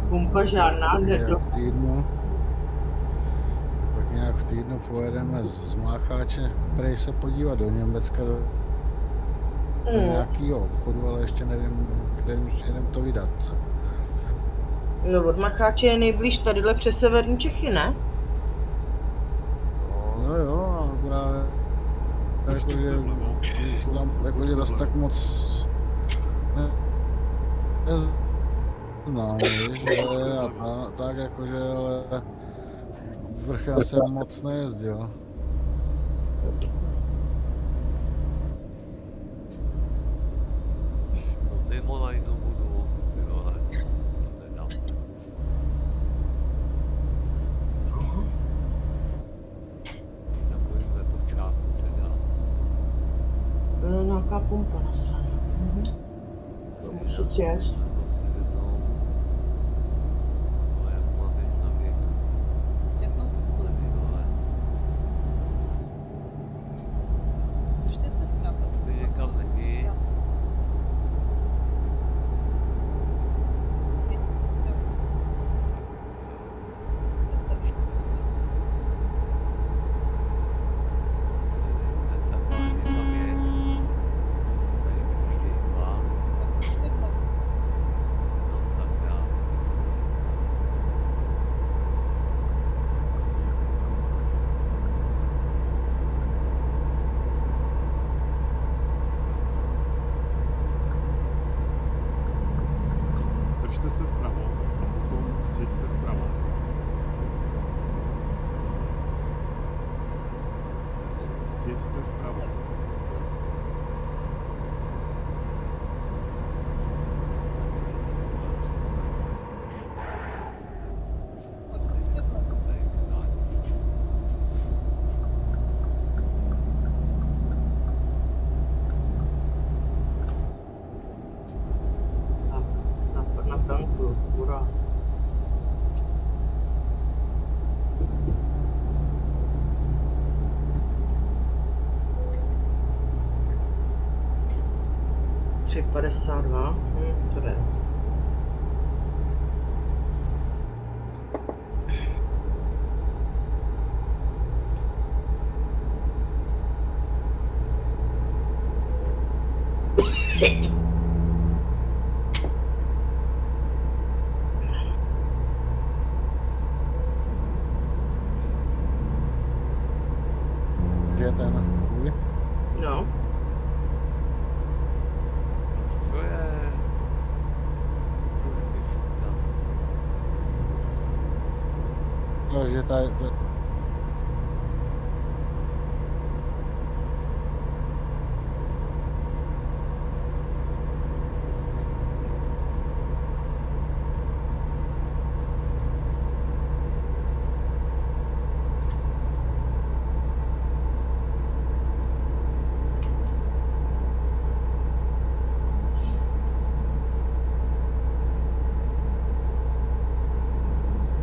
Pumpa žádná, Pak nedo... v týdnu, pojedeme z, Mácháče prej se podívat do Německa, do, Mm. nějakého obchodu, ale ještě nevím, kterým směrem to vydat. No od Macháče je nejblíž tadyhle přes severní Čechy, ne? Jo, jo, ale právě jakože, tam jakože zase tak moc ne, neznám, víš, a ta, tak jakože, ale vrchem jsem moc nejezdil. No, nějaká pumpa na straně. Mhm. To musí cést. No, že tady, tady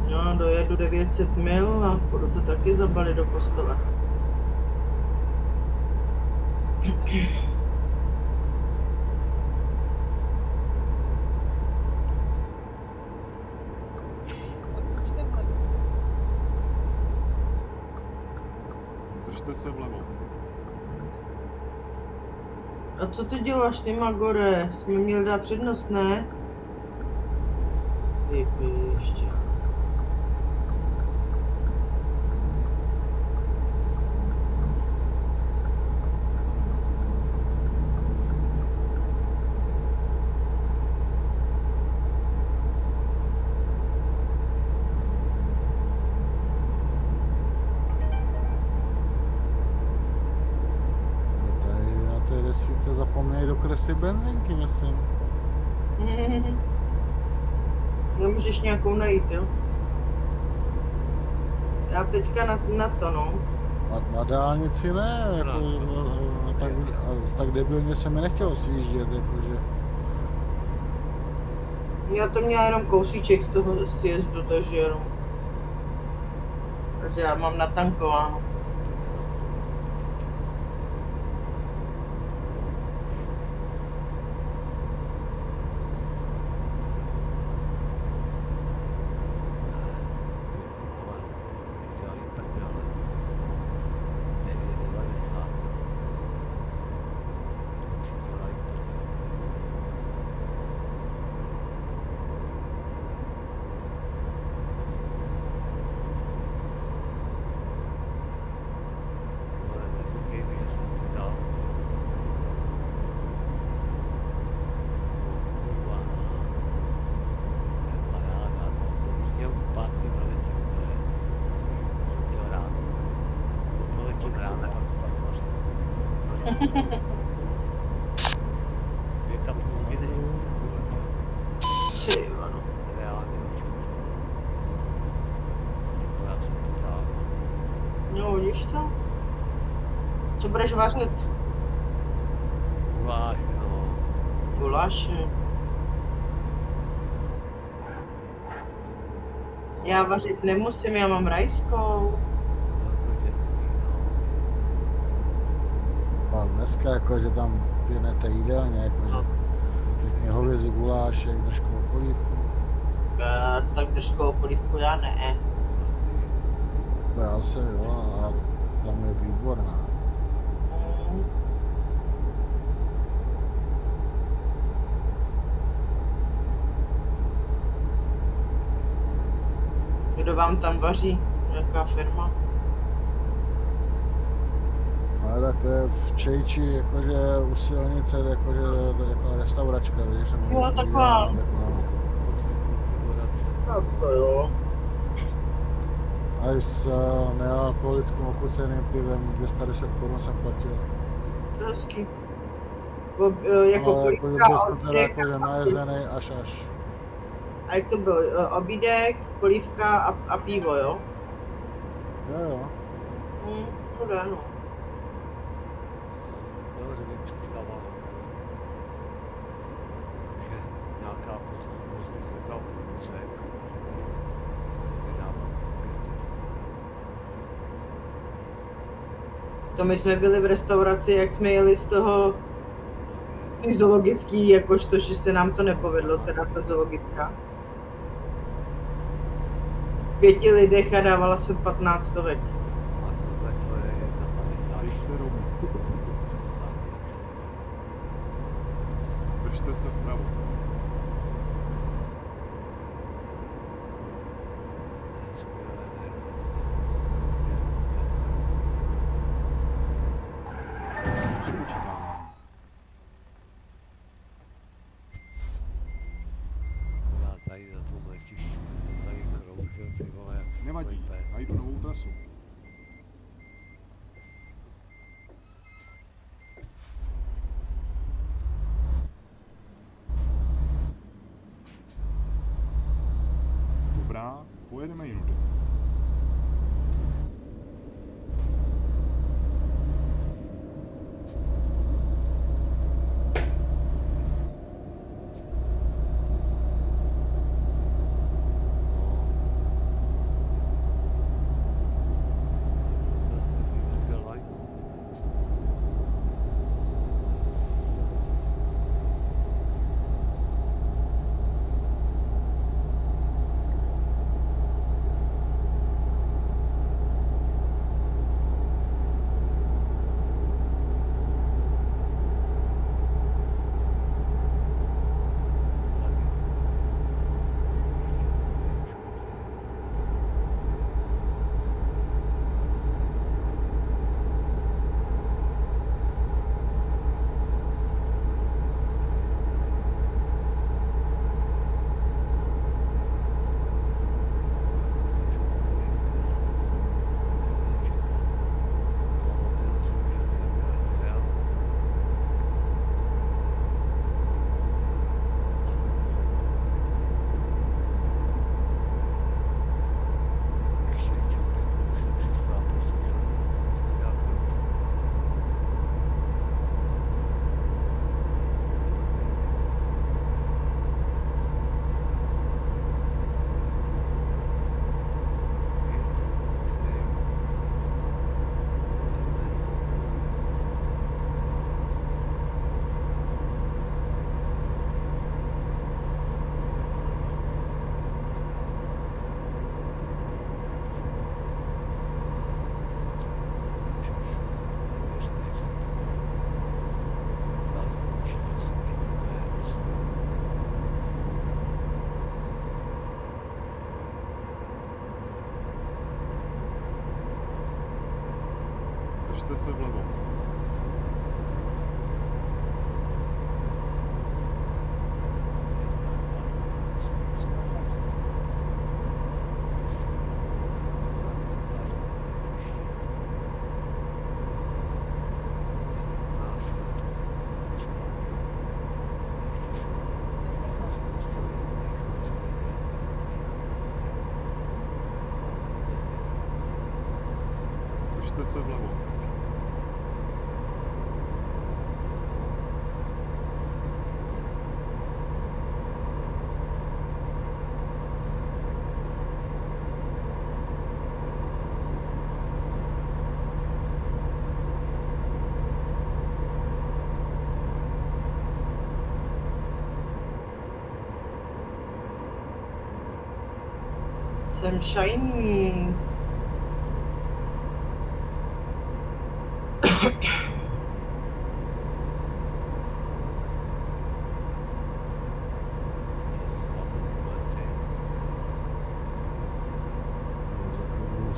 no, dojedu 900 mil a budu to taky zabalit do vlevo. Držte se vlevo. A co ty děláš, ty Magore? Jsme měli dát přednost, ne? Ty ještě. tady desíce zapomněli dokreslit benzinky, myslím. Nemůžeš nějakou najít, jo? Já teďka na, na to, no. Na, na dálnici ne, jako, no, tak, a, tak debilně se mi nechtělo sjíždět, jakože. Já to měla jenom kousíček z toho sjezdu, takže jenom. Takže já mám natankováno. Je tam hodiny, Ty, ano. reálně určitě. Tyjo, já jsem to dal. No, vidíš to? Co budeš vařit? Guláš, no. Guláše. Já vařit nemusím, já mám rajskou. No. A dneska jako, že tam pěnete jídelně, jako, že pěkně hovězí gulášek, držkovou polívku. Eh, tak držkou polívku já ne. To já se, jo, a tam je výborná. Mm. Kdo vám tam vaří? Jaká firma? Ale tak to je v Čejči, jakože u silnice, jakože to je jako restauračka, víš, Jo, taková. taková. Tak to jo. A i s uh, nealkoholickým ochuceným pivem 210 korun jsem platil. To je hezký. Bo, eh, jako Ale jako, polívka, byl jsem teda jakože a- najezený až až. A jak to bylo? E, obídek, polívka a, a pivo, jo? Jo, jo. Hm, to dá, no. Jo, bych přitýkával. Že nějaká pozdě jsme tam řek. To my jsme byli v restauraci, jak jsme jeli z toho zoologický, jakož to, že se nám to nepovedlo, teda ta zoologická pěti lidech a dávala jsem 15 stovek. cavadinho. Aí do novo pojedeme jinudy. sunshine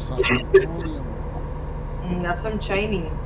That's mm, some chaining.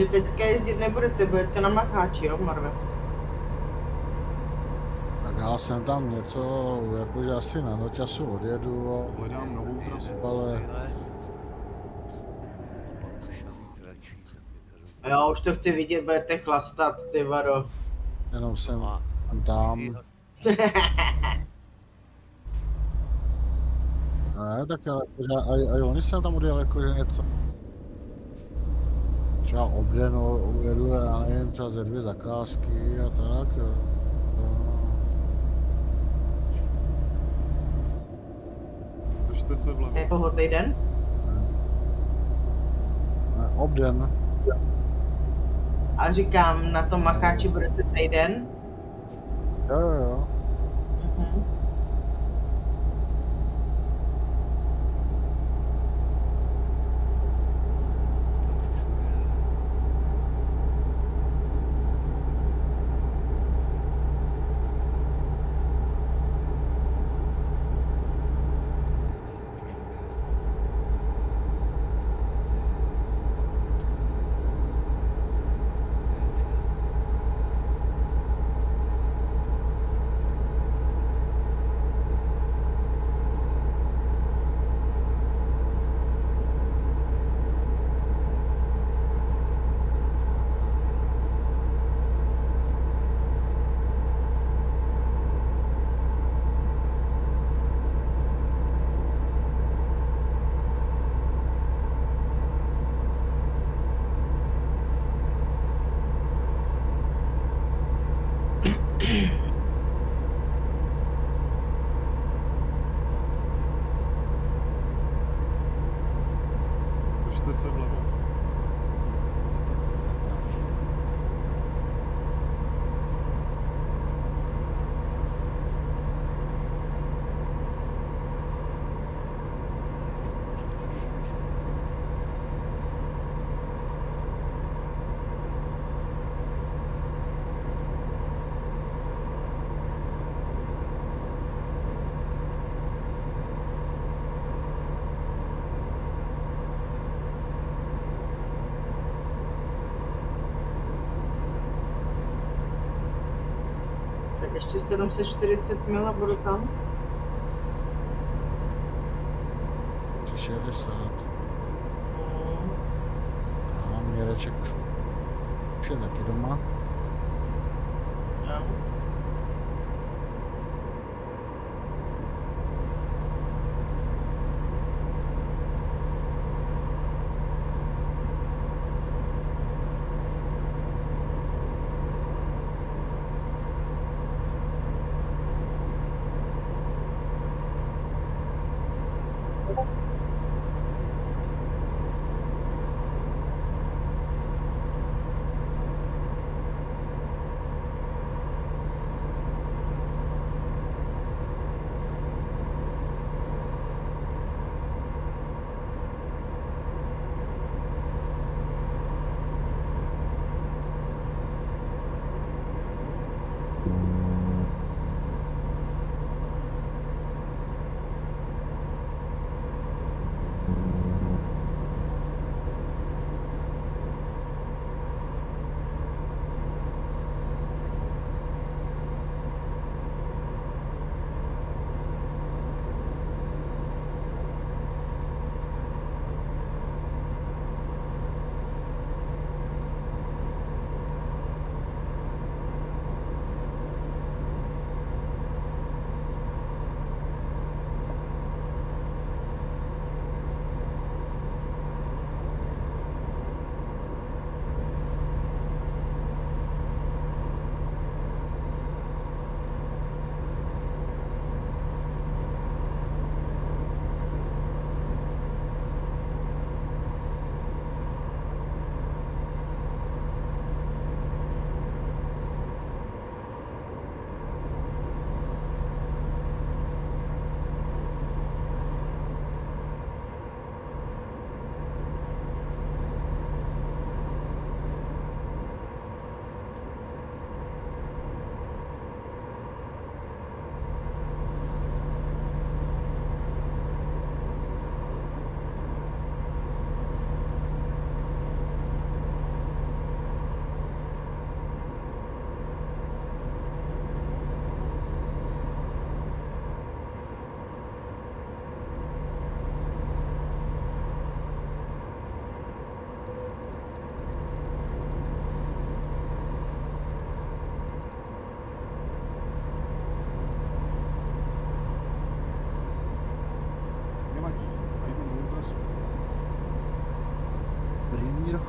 Takže teďka jezdit nebudete, budete na Macháči, jo, Marve? Tak já jsem tam něco, jakože asi na noťasu odjedu, a- Hledám novou trasu. ale A já už to chci vidět, budete chlastat, ty varo. jenom jsem A tam. Ne, tak ale jakože aj, aj oni jsem tam odjel jakože něco. Třeba obden ujedu, já nevím, třeba ze dvě zakázky a tak. jo. No. Držte se vlevo. Jakoho týden? Ne, obden. A říkám, na tom Macháči budete týden? Jo, jo, jo. Mhm. Tak ještě 740 mil a budu tam. 60. Mm. A Měreček už je taky doma. Jo. Prý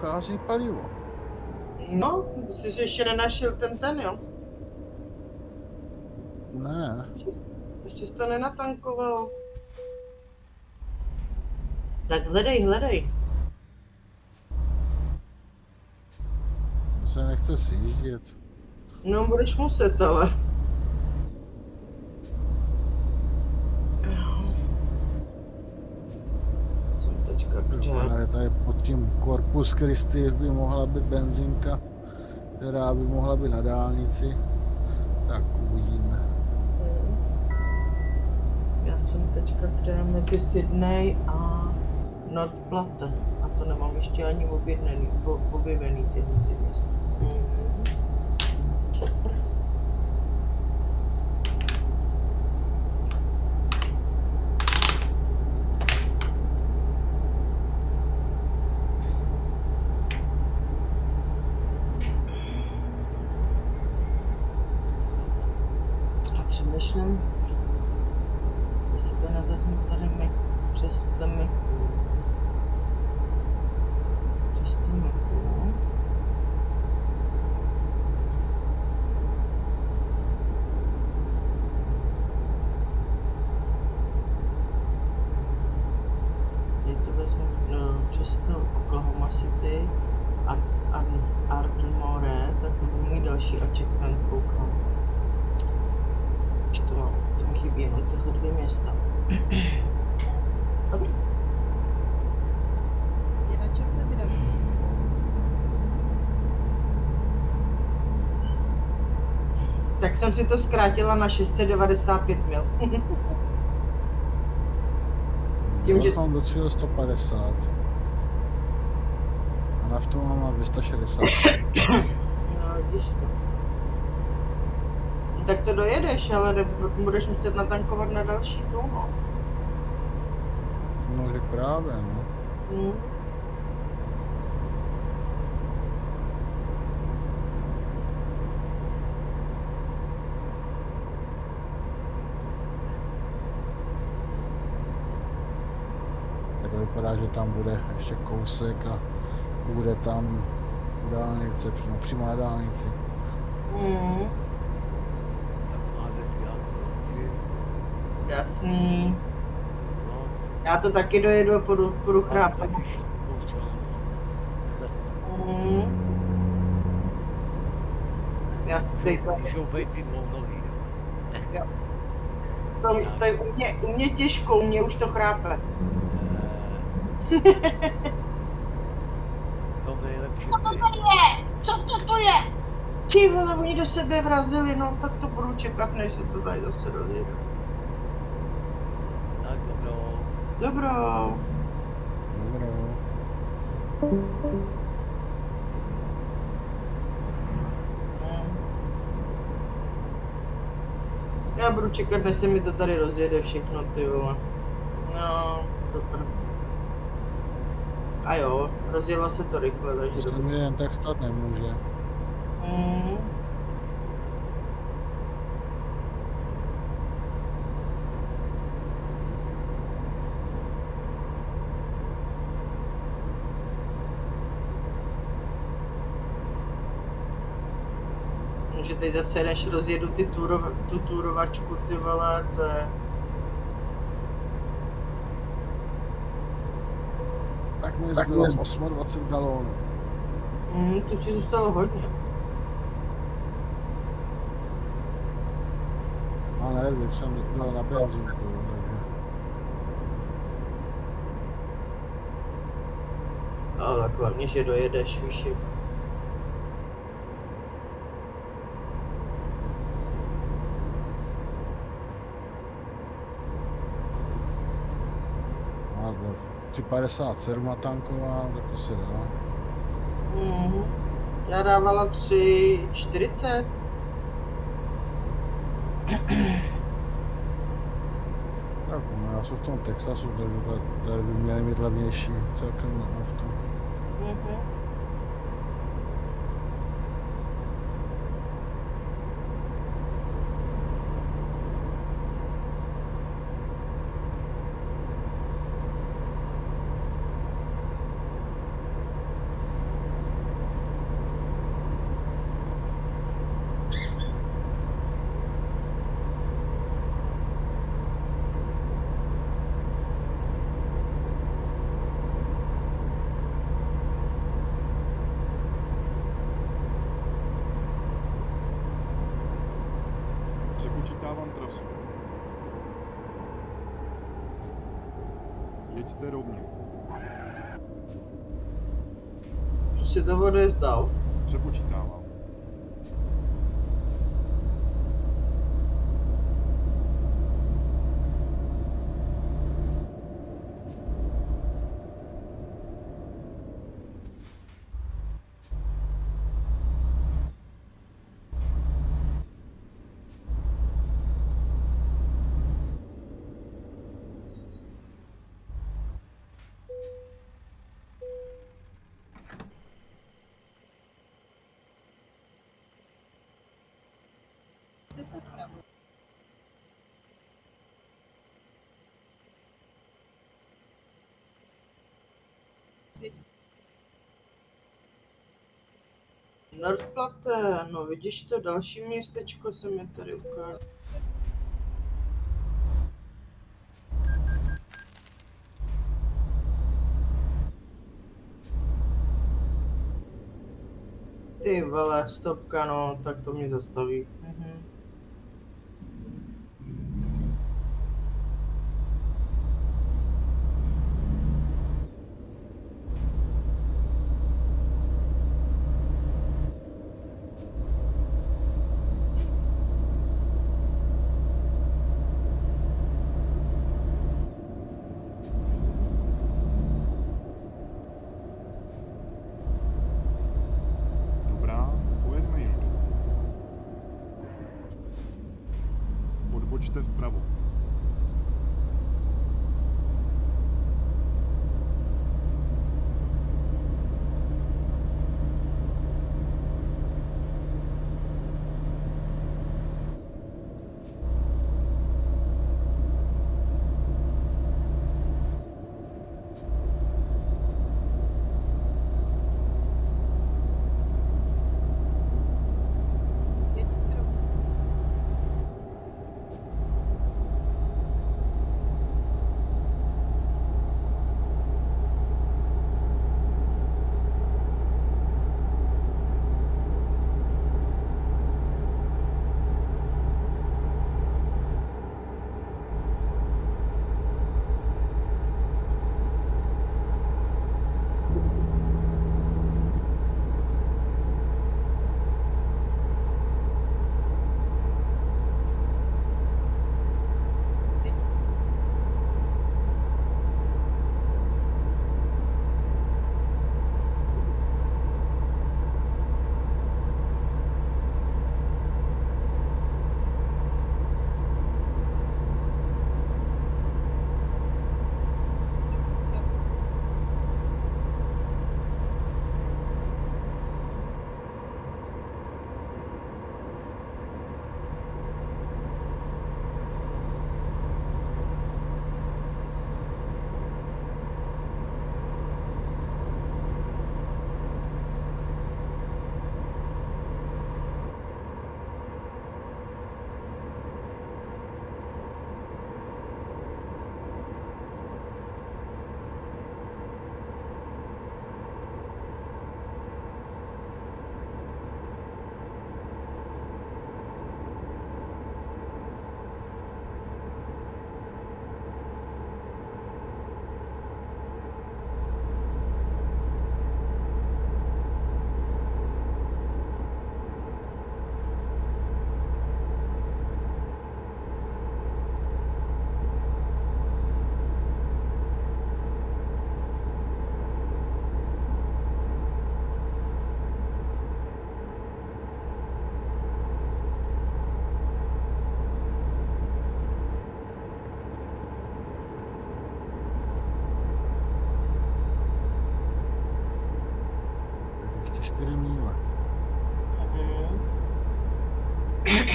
dochází palivo. No, jsi ještě nenašel ten ten, jo? Ne, Ještě jsi to nenatankoval. Tak hledej, hledej. se nechce sjíždět. No, budeš muset, ale. Jsem teďka kde? Tady, tady pod tím Corpus Christi by mohla být benzinka, která by mohla být na dálnici. Tak uvidíme. Já jsem teďka kde mezi Sydney a North Platte. A to nemám ještě ani objednaný, objevený ty, ty města. Mhm. Super. A přemýšlím, jestli to nevezmu tady mi přes ten miku. Přes ten miku. Teď to vezmu no, přes to Oklahoma City a, a Ardmore, tak budu mít další achievement, koukám. Už to mám, to mi chybí jenom tyhle dvě města. Dobrý. Je na čase vyrazit. Tak jsem si to zkrátila na 695 mil. Tím, že- mám do cíle 150. A naftu mám na 260. No, vidíš to. No, Tak to dojedeš, ale budeš muset natankovat na další tu, no. No, že právě, no. Hmm. Tak to vypadá, že tam bude ještě kousek a bude tam u dálnice, no, přímo na dálnici. Já Jasný. no, Já to taky dojedu a půjdu, půjdu chrápat. moc. Hmm. Já si to, Můžou být ty dvou nohy. to, to je u mě, u mě těžko, u mě už to chrápe. To nejlepší je. Co to tu je? Ty vole, oni do sebe vrazili, no tak to budu čekat, než se to tady zase rozjede. Tak dobro. Dobrou. Dobrou. Hmm. Já budu čekat, než se mi to tady rozjede všechno, ty vole. No. A jo, rozjelo se to rychle, takže To dobrý. mi jen tak stát nemůže. Mm. Že teď zase než rozjedu ty turov, tu turovačku, ty vole, to je... Tak mi zbylo 28 galónů. Mm, to ti zůstalo hodně. A nevím, jsem byl na benzínku, takže... No, tak hlavně, že dojedeš, víš, jak- A byl 3,57 natankován, tak to se dá. Mhm. Já dávala 3,40. Tak, no, já jsem v tom Texasu, takže tady, tady by měli mít levnější celkem na naftu. Mhm. předávám trasu. Jeďte rovně. To si to odezdal. Přepočítávám. Jděte se vpravo. Zjeďte. Nordplatte, no vidíš to, další městečko se mi tady ukáže. Ty vole, stopka, no, tak to mě zastaví. Mhm.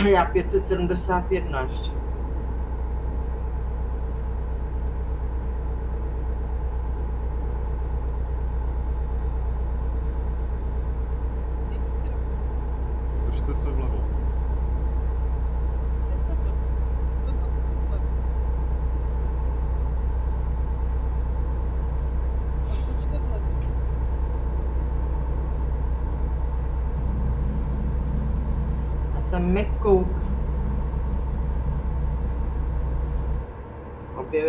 Já 571 ještě. Držte se vlevo. Jděte se vlevo. Vlevo. Vlevo. Odbočte vlevo. Já jsem McCoke.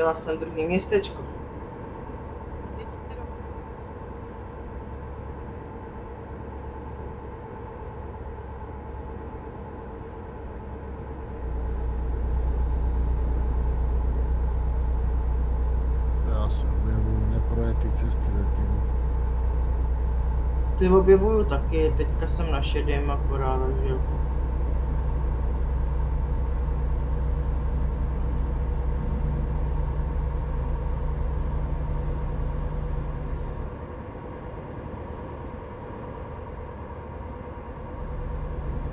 Objevila jsem druhý městečko. Já se objevuju neprojetý cesty zatím. Ty objevuju taky, teďka jsem na šedém akorát, takže jako.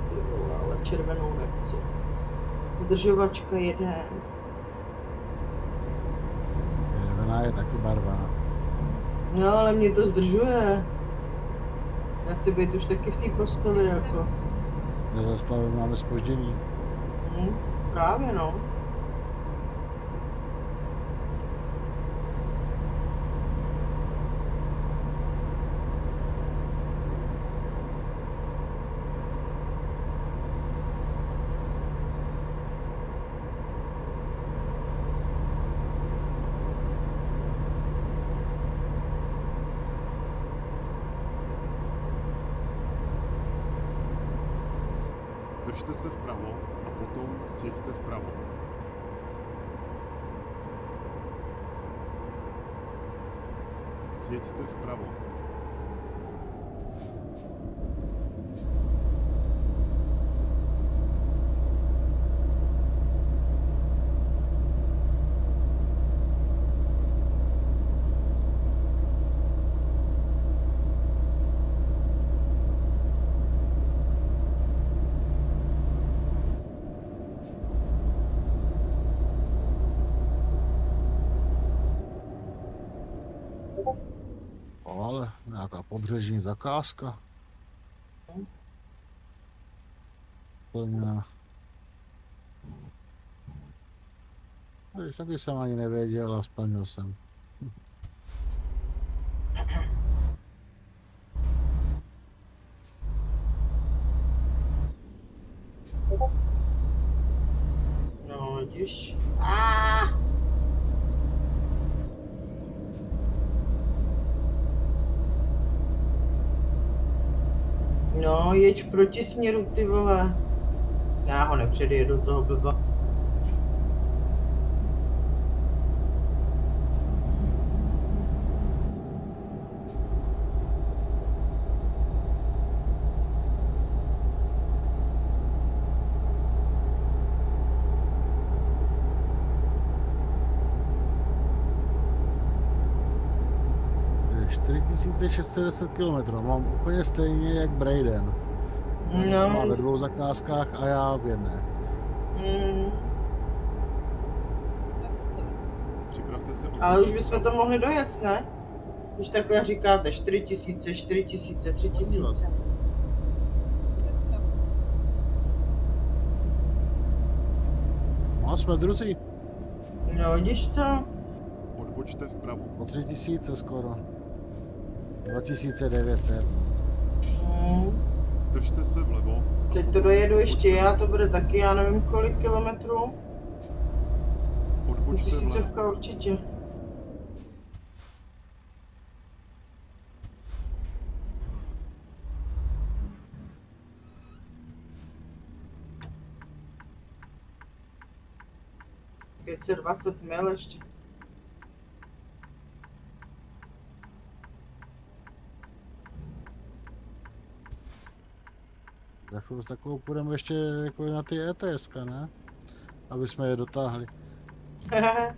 Ty vole, ale červenou nechci. Zdržovačka jeden. Červená je taky barva. No ale mě to zdržuje. Já chci být už taky v té posteli jako. Nezastavím, máme spoždění. Hm, právě no. Držte se vpravo a potom sjeďte vpravo. Sjeďte vpravo. O, ale nějaká pobřežní zakázka. Plně. Víš, taky jsem ani nevěděl a splnil jsem. No, vidíš. Ah! No, jeď proti směru, ty vole. Já ho nepředjedu, toho blba. Je 4610 km, mám úplně stejně jak Braden. No. Má ve dvou zakázkách a já v jedné. Mm? Připravte se ale už bychom to mohli dojet, ne? Když takhle říkáte 4000, 4000, 3000. No a jsme druzí, No, vidíš to? Odbočte vpravo. o 3000 skoro. 2900. Mm. Držte se vlevo. Teď to dojedu ještě já, to bude taky, já nevím kolik kilometrů. Odbočte vlevo. Tisícovka určitě. Pětset dvacet mil ještě. Za chvíli s takovou půjdeme ještě jako na ty ETS, ne? Aby jsme je dotáhli.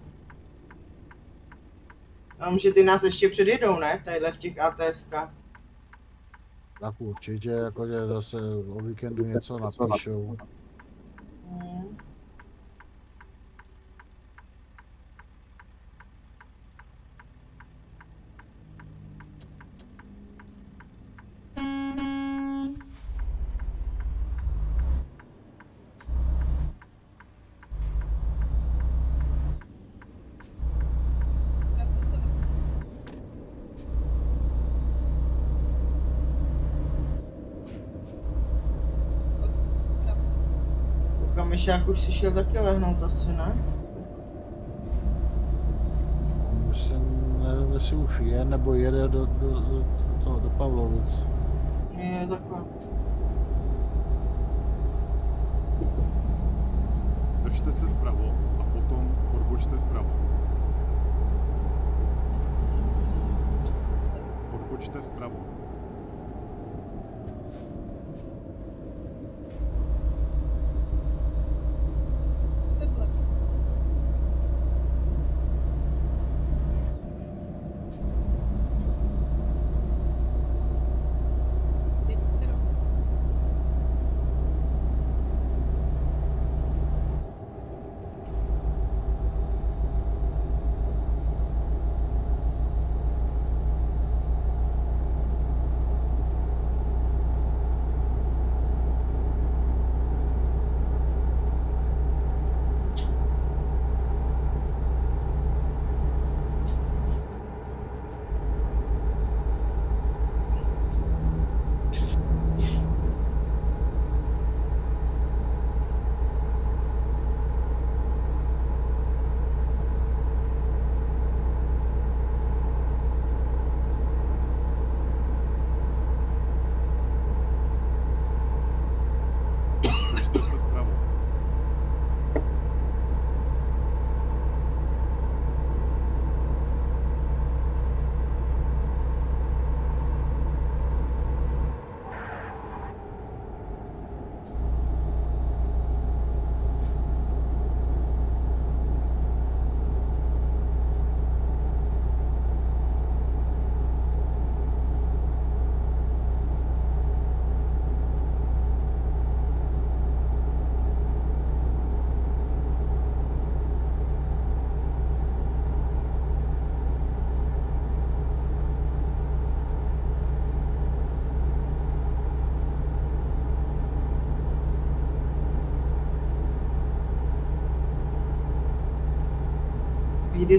A může ty nás ještě předjedou, ne? Tadyhle v těch ATSK. Tak určitě, jakože zase o víkendu něco napíšou. Mm. U Kamišák už si šel taky lehnout asi, ne? jestli už je nebo jede do, do, do, do, do Pavlovic. Je takhle. Držte se vpravo a potom odbočte vpravo. Odbočte vpravo.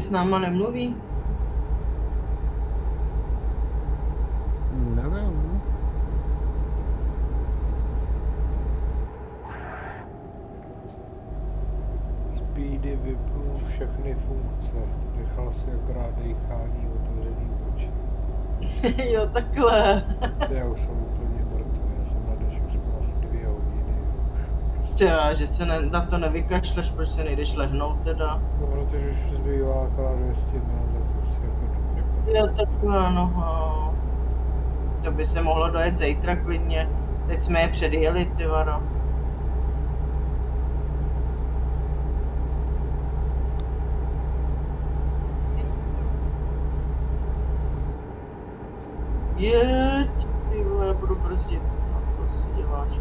S náma nemluví? Nevím. Speedy vypnul všechny funkce. Nechal si akorát dechání otevřený oči. jo, takhle. To já už jsem úplně mrtvý. Já jsem na dnešek spal asi dvě hodiny. Už prostě. Že se ne, na to nevykašleš, proč se nejdeš lehnout teda? No, protože už zbývá akorát 200 dnů, tak to chci jako jako- Jo, takhle, no. no. To by se mohlo dojet zítra klidně. Teď jsme je předjeli, ty vado. Jeďte rovnou. Jeď, ty vole, budu brzdit. No, to si děláš.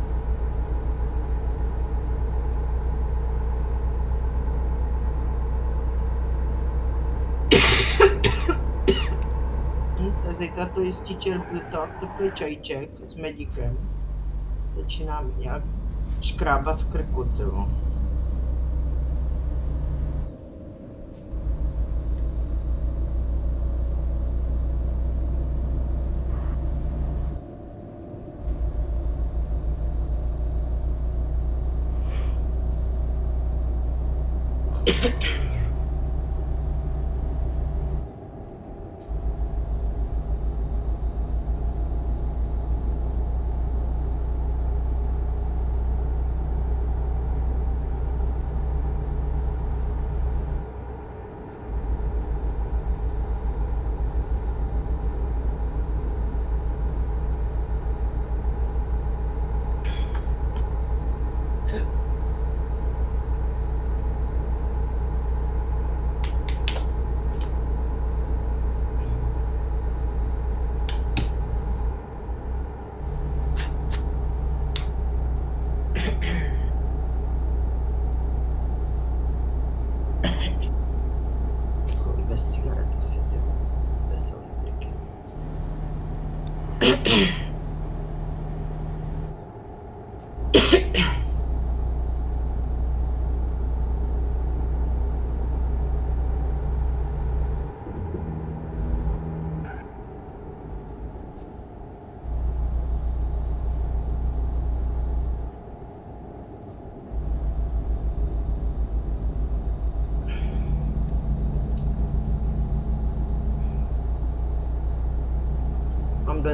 Hm, tak zítra to jistí čerpl tak teplý čajček s medíkem. Začíná mi nějak škrábat v krku, ty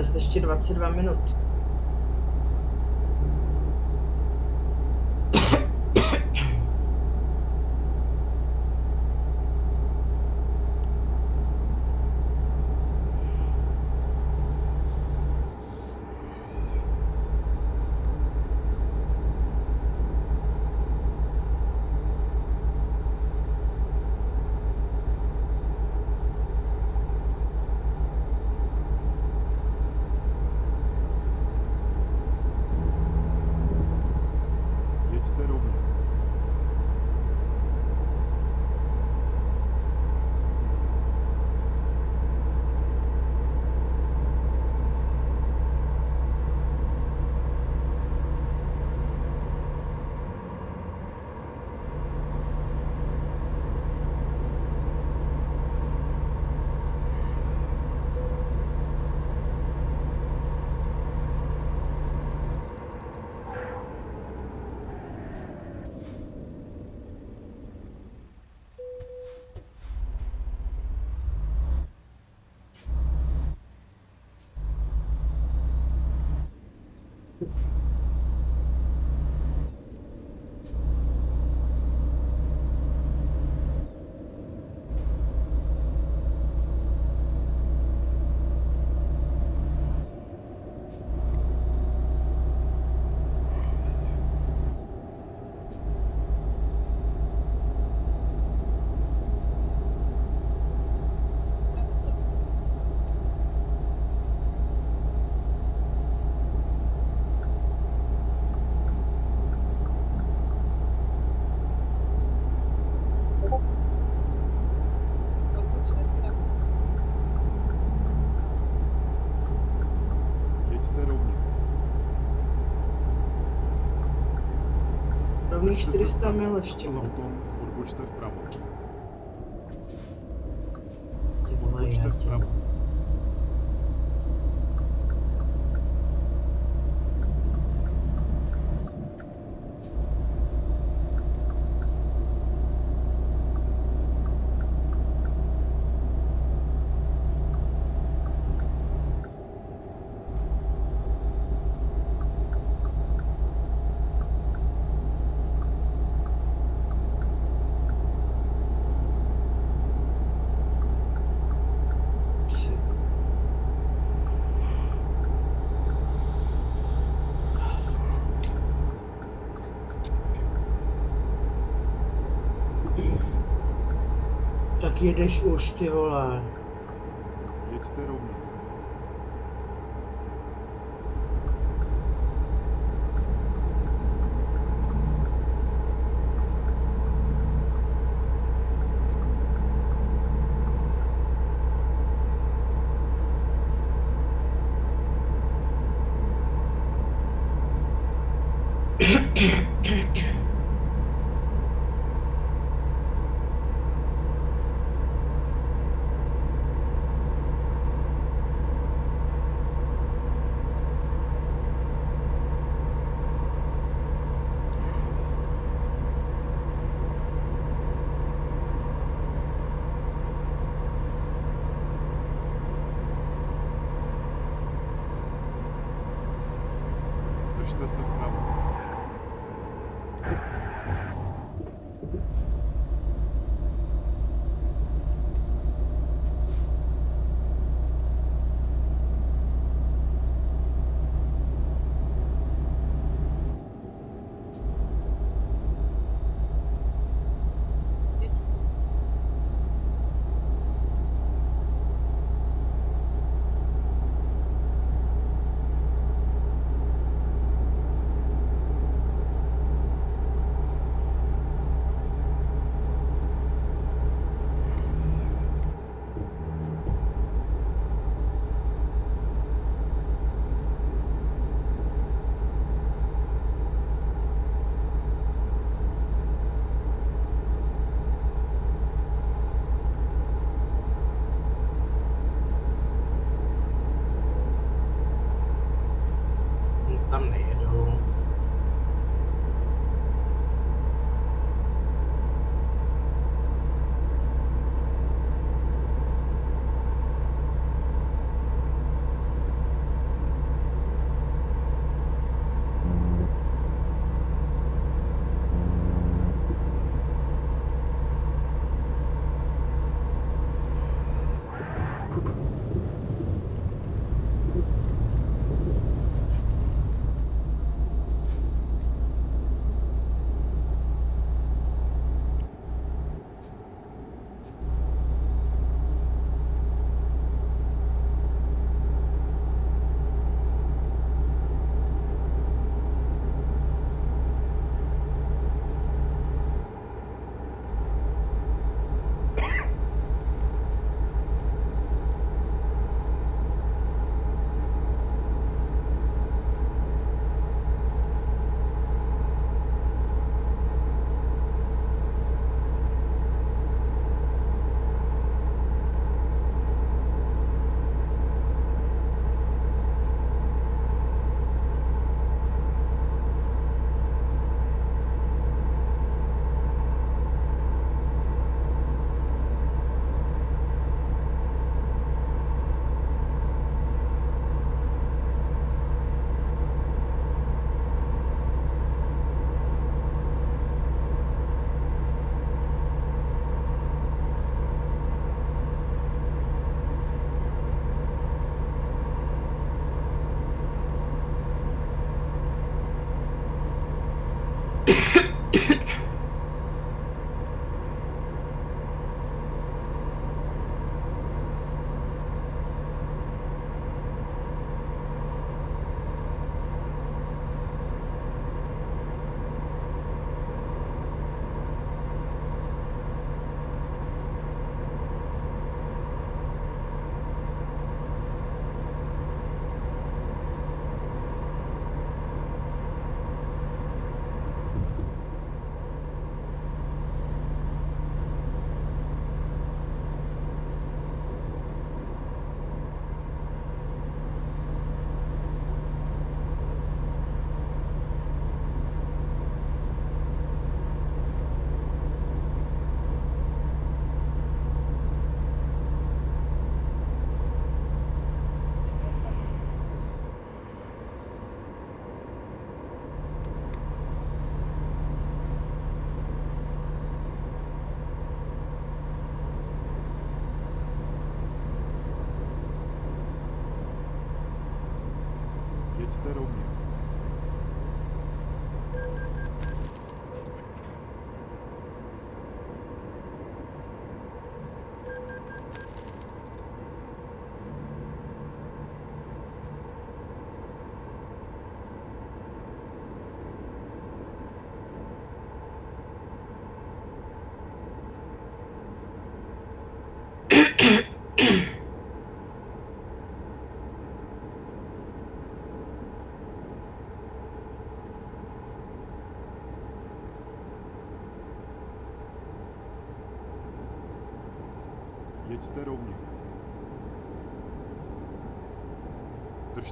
to jest ještě 22 minut. 400 милостимого. Потом бурбочте вправо. jedeš už, ty vole?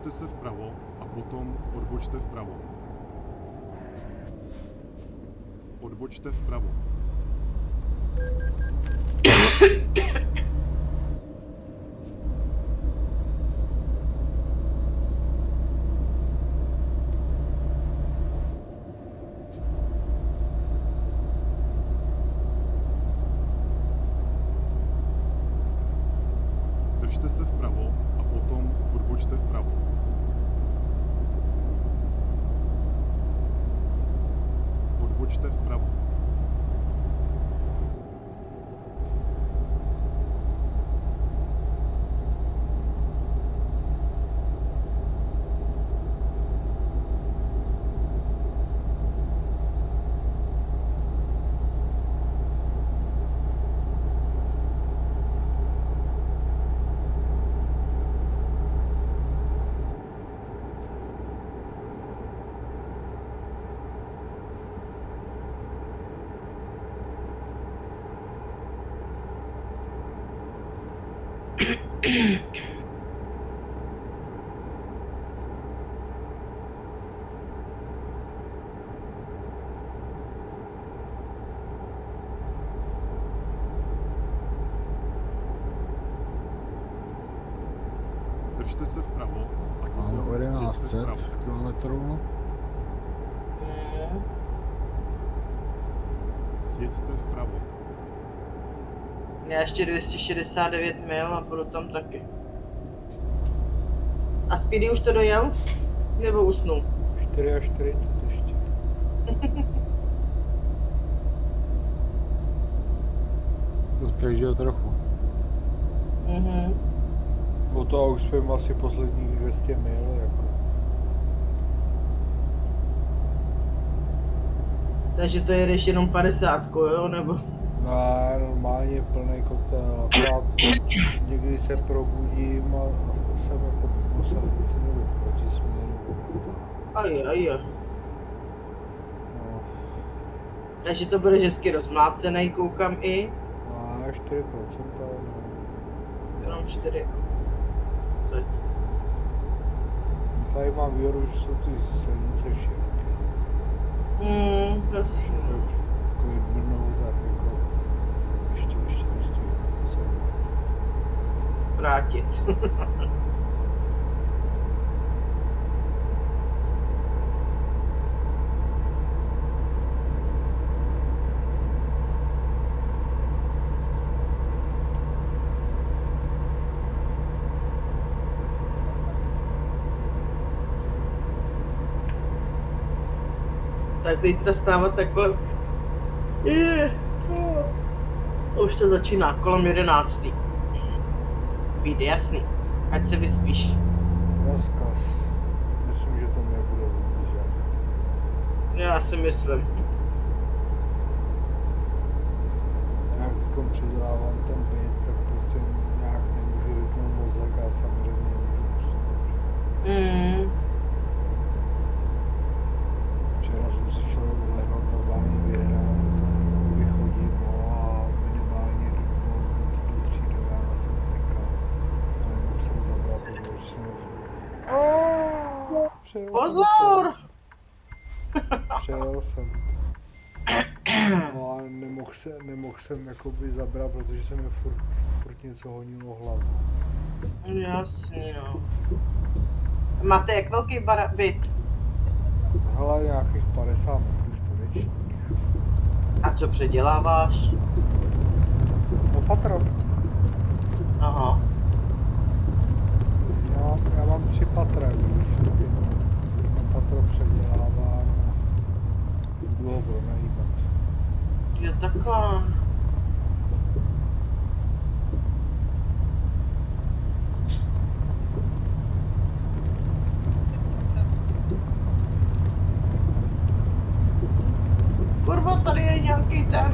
Držte se vpravo a potom odbočte vpravo. Odbočte vpravo. Držte se vpravo potom odbočte vpravo. Odbočte vpravo. Držte se vpravo a Máme potom o sjeďte 1100 vpravo. km. Mm. Sjeďte vpravo. Já ještě 269 mil a budu tam taky. A Speedy už to dojel? Nebo usnul? 44 ještě. Od každého trochu. Mhm. O to už jsme asi posledních 200 mil, jako. Takže to jedeš jenom 50, jo? Nebo? Ne, normálně plný kotel, akorát někdy se probudím a, a jsem jako po silnici nebo proti směru. Aj, aj, aj. No, Takže to bude hezky rozmlácený, koukám i. a 4%, no. Jenom 4. Teď. Tady mám výhodu, že jsou ty silnice široké. Hmm, prosím. Jako je Brno, tak jako ještě, ještě nestojí se Vrátit. tak zítra stávat takhle. Je. Už to začíná, kolem jedenáctý. Vyjde jasný. Ať se vyspíš. Rozkaz. Myslím, že to nebude vůbec žádný. Já si myslím. Já teď předělávám ten byt, tak prostě nějak nemůžu vypnout mozek a samozřejmě nemůžu usnout. Mm, Včera jsem si šel lehnout normálně v 11, vychodím no a minimálně do, do, do 3 do rána jsem nekal. A nemohl jsem zabrat, protože jsem Přejel pozor! Jsem to. Přejel jsem. No a nemohl, se, nemohl jsem jakoby zabrat, protože se mi furt, furt něco honilo hlavu. Jasný no. Máte jak velký bar- byt? Hele, nějakých 50 metrů čtverečních. A co předěláváš? No patro. Aha. Já, já mám tři patra, víš. taky. Jo, takhle. Jestli vpravo. Kurva, tady je nějaký ten.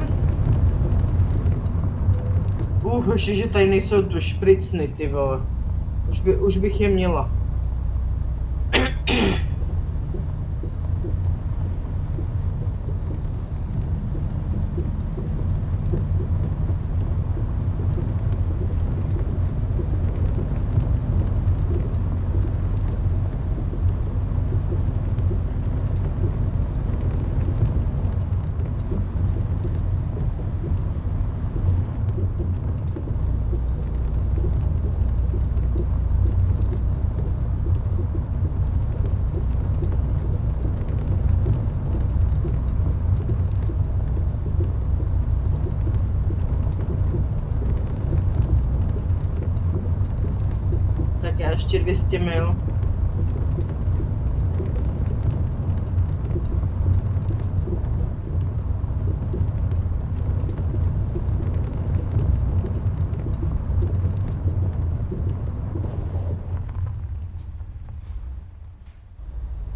Ještě, že tady nejsou tu špricny, ty vole. Už, by, už bych je měla. Tak já ještě 200 mil.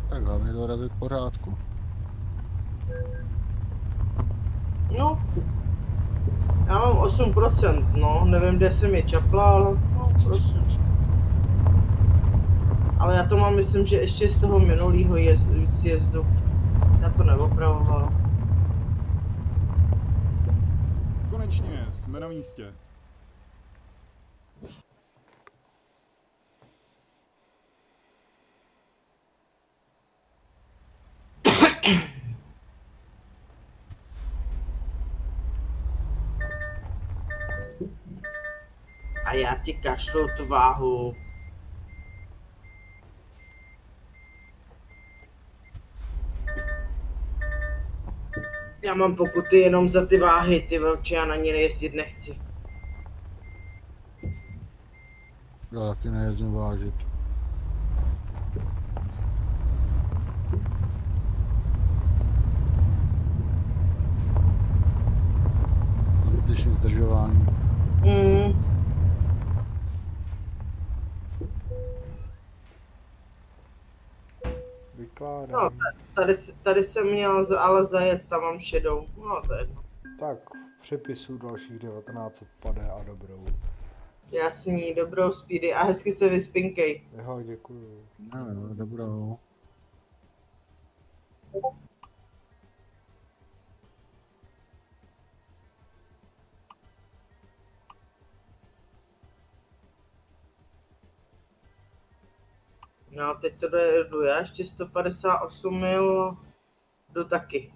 Tak hlavně dorazit k pořádku. No. Já mám 8%, no. Nevím, kde jsem je čapla, ale no, prosím. Ale já to mám, myslím, že ještě z toho minulého jezdu, sjezdu. Já to neopravoval. Konečně, jsme na místě. A já ti kašlu tu váhu. Já mám pokuty jenom za ty váhy, ty velče, já na ně jezdit nechci. Já taky nejezdím vážit. Zbytečný zdržování. Mm, Vykládám. no, ta- tady, jsem měl za- ale zajet, tam mám šedou. No to je jedno. Tak, přepisu dalších 19 pade a dobrou. Jasný, dobrou speedy a hezky se vyspinkej. Jo, děkuju. No, dobrou. No a teď to jdu já, ještě 158 mil, jdu taky.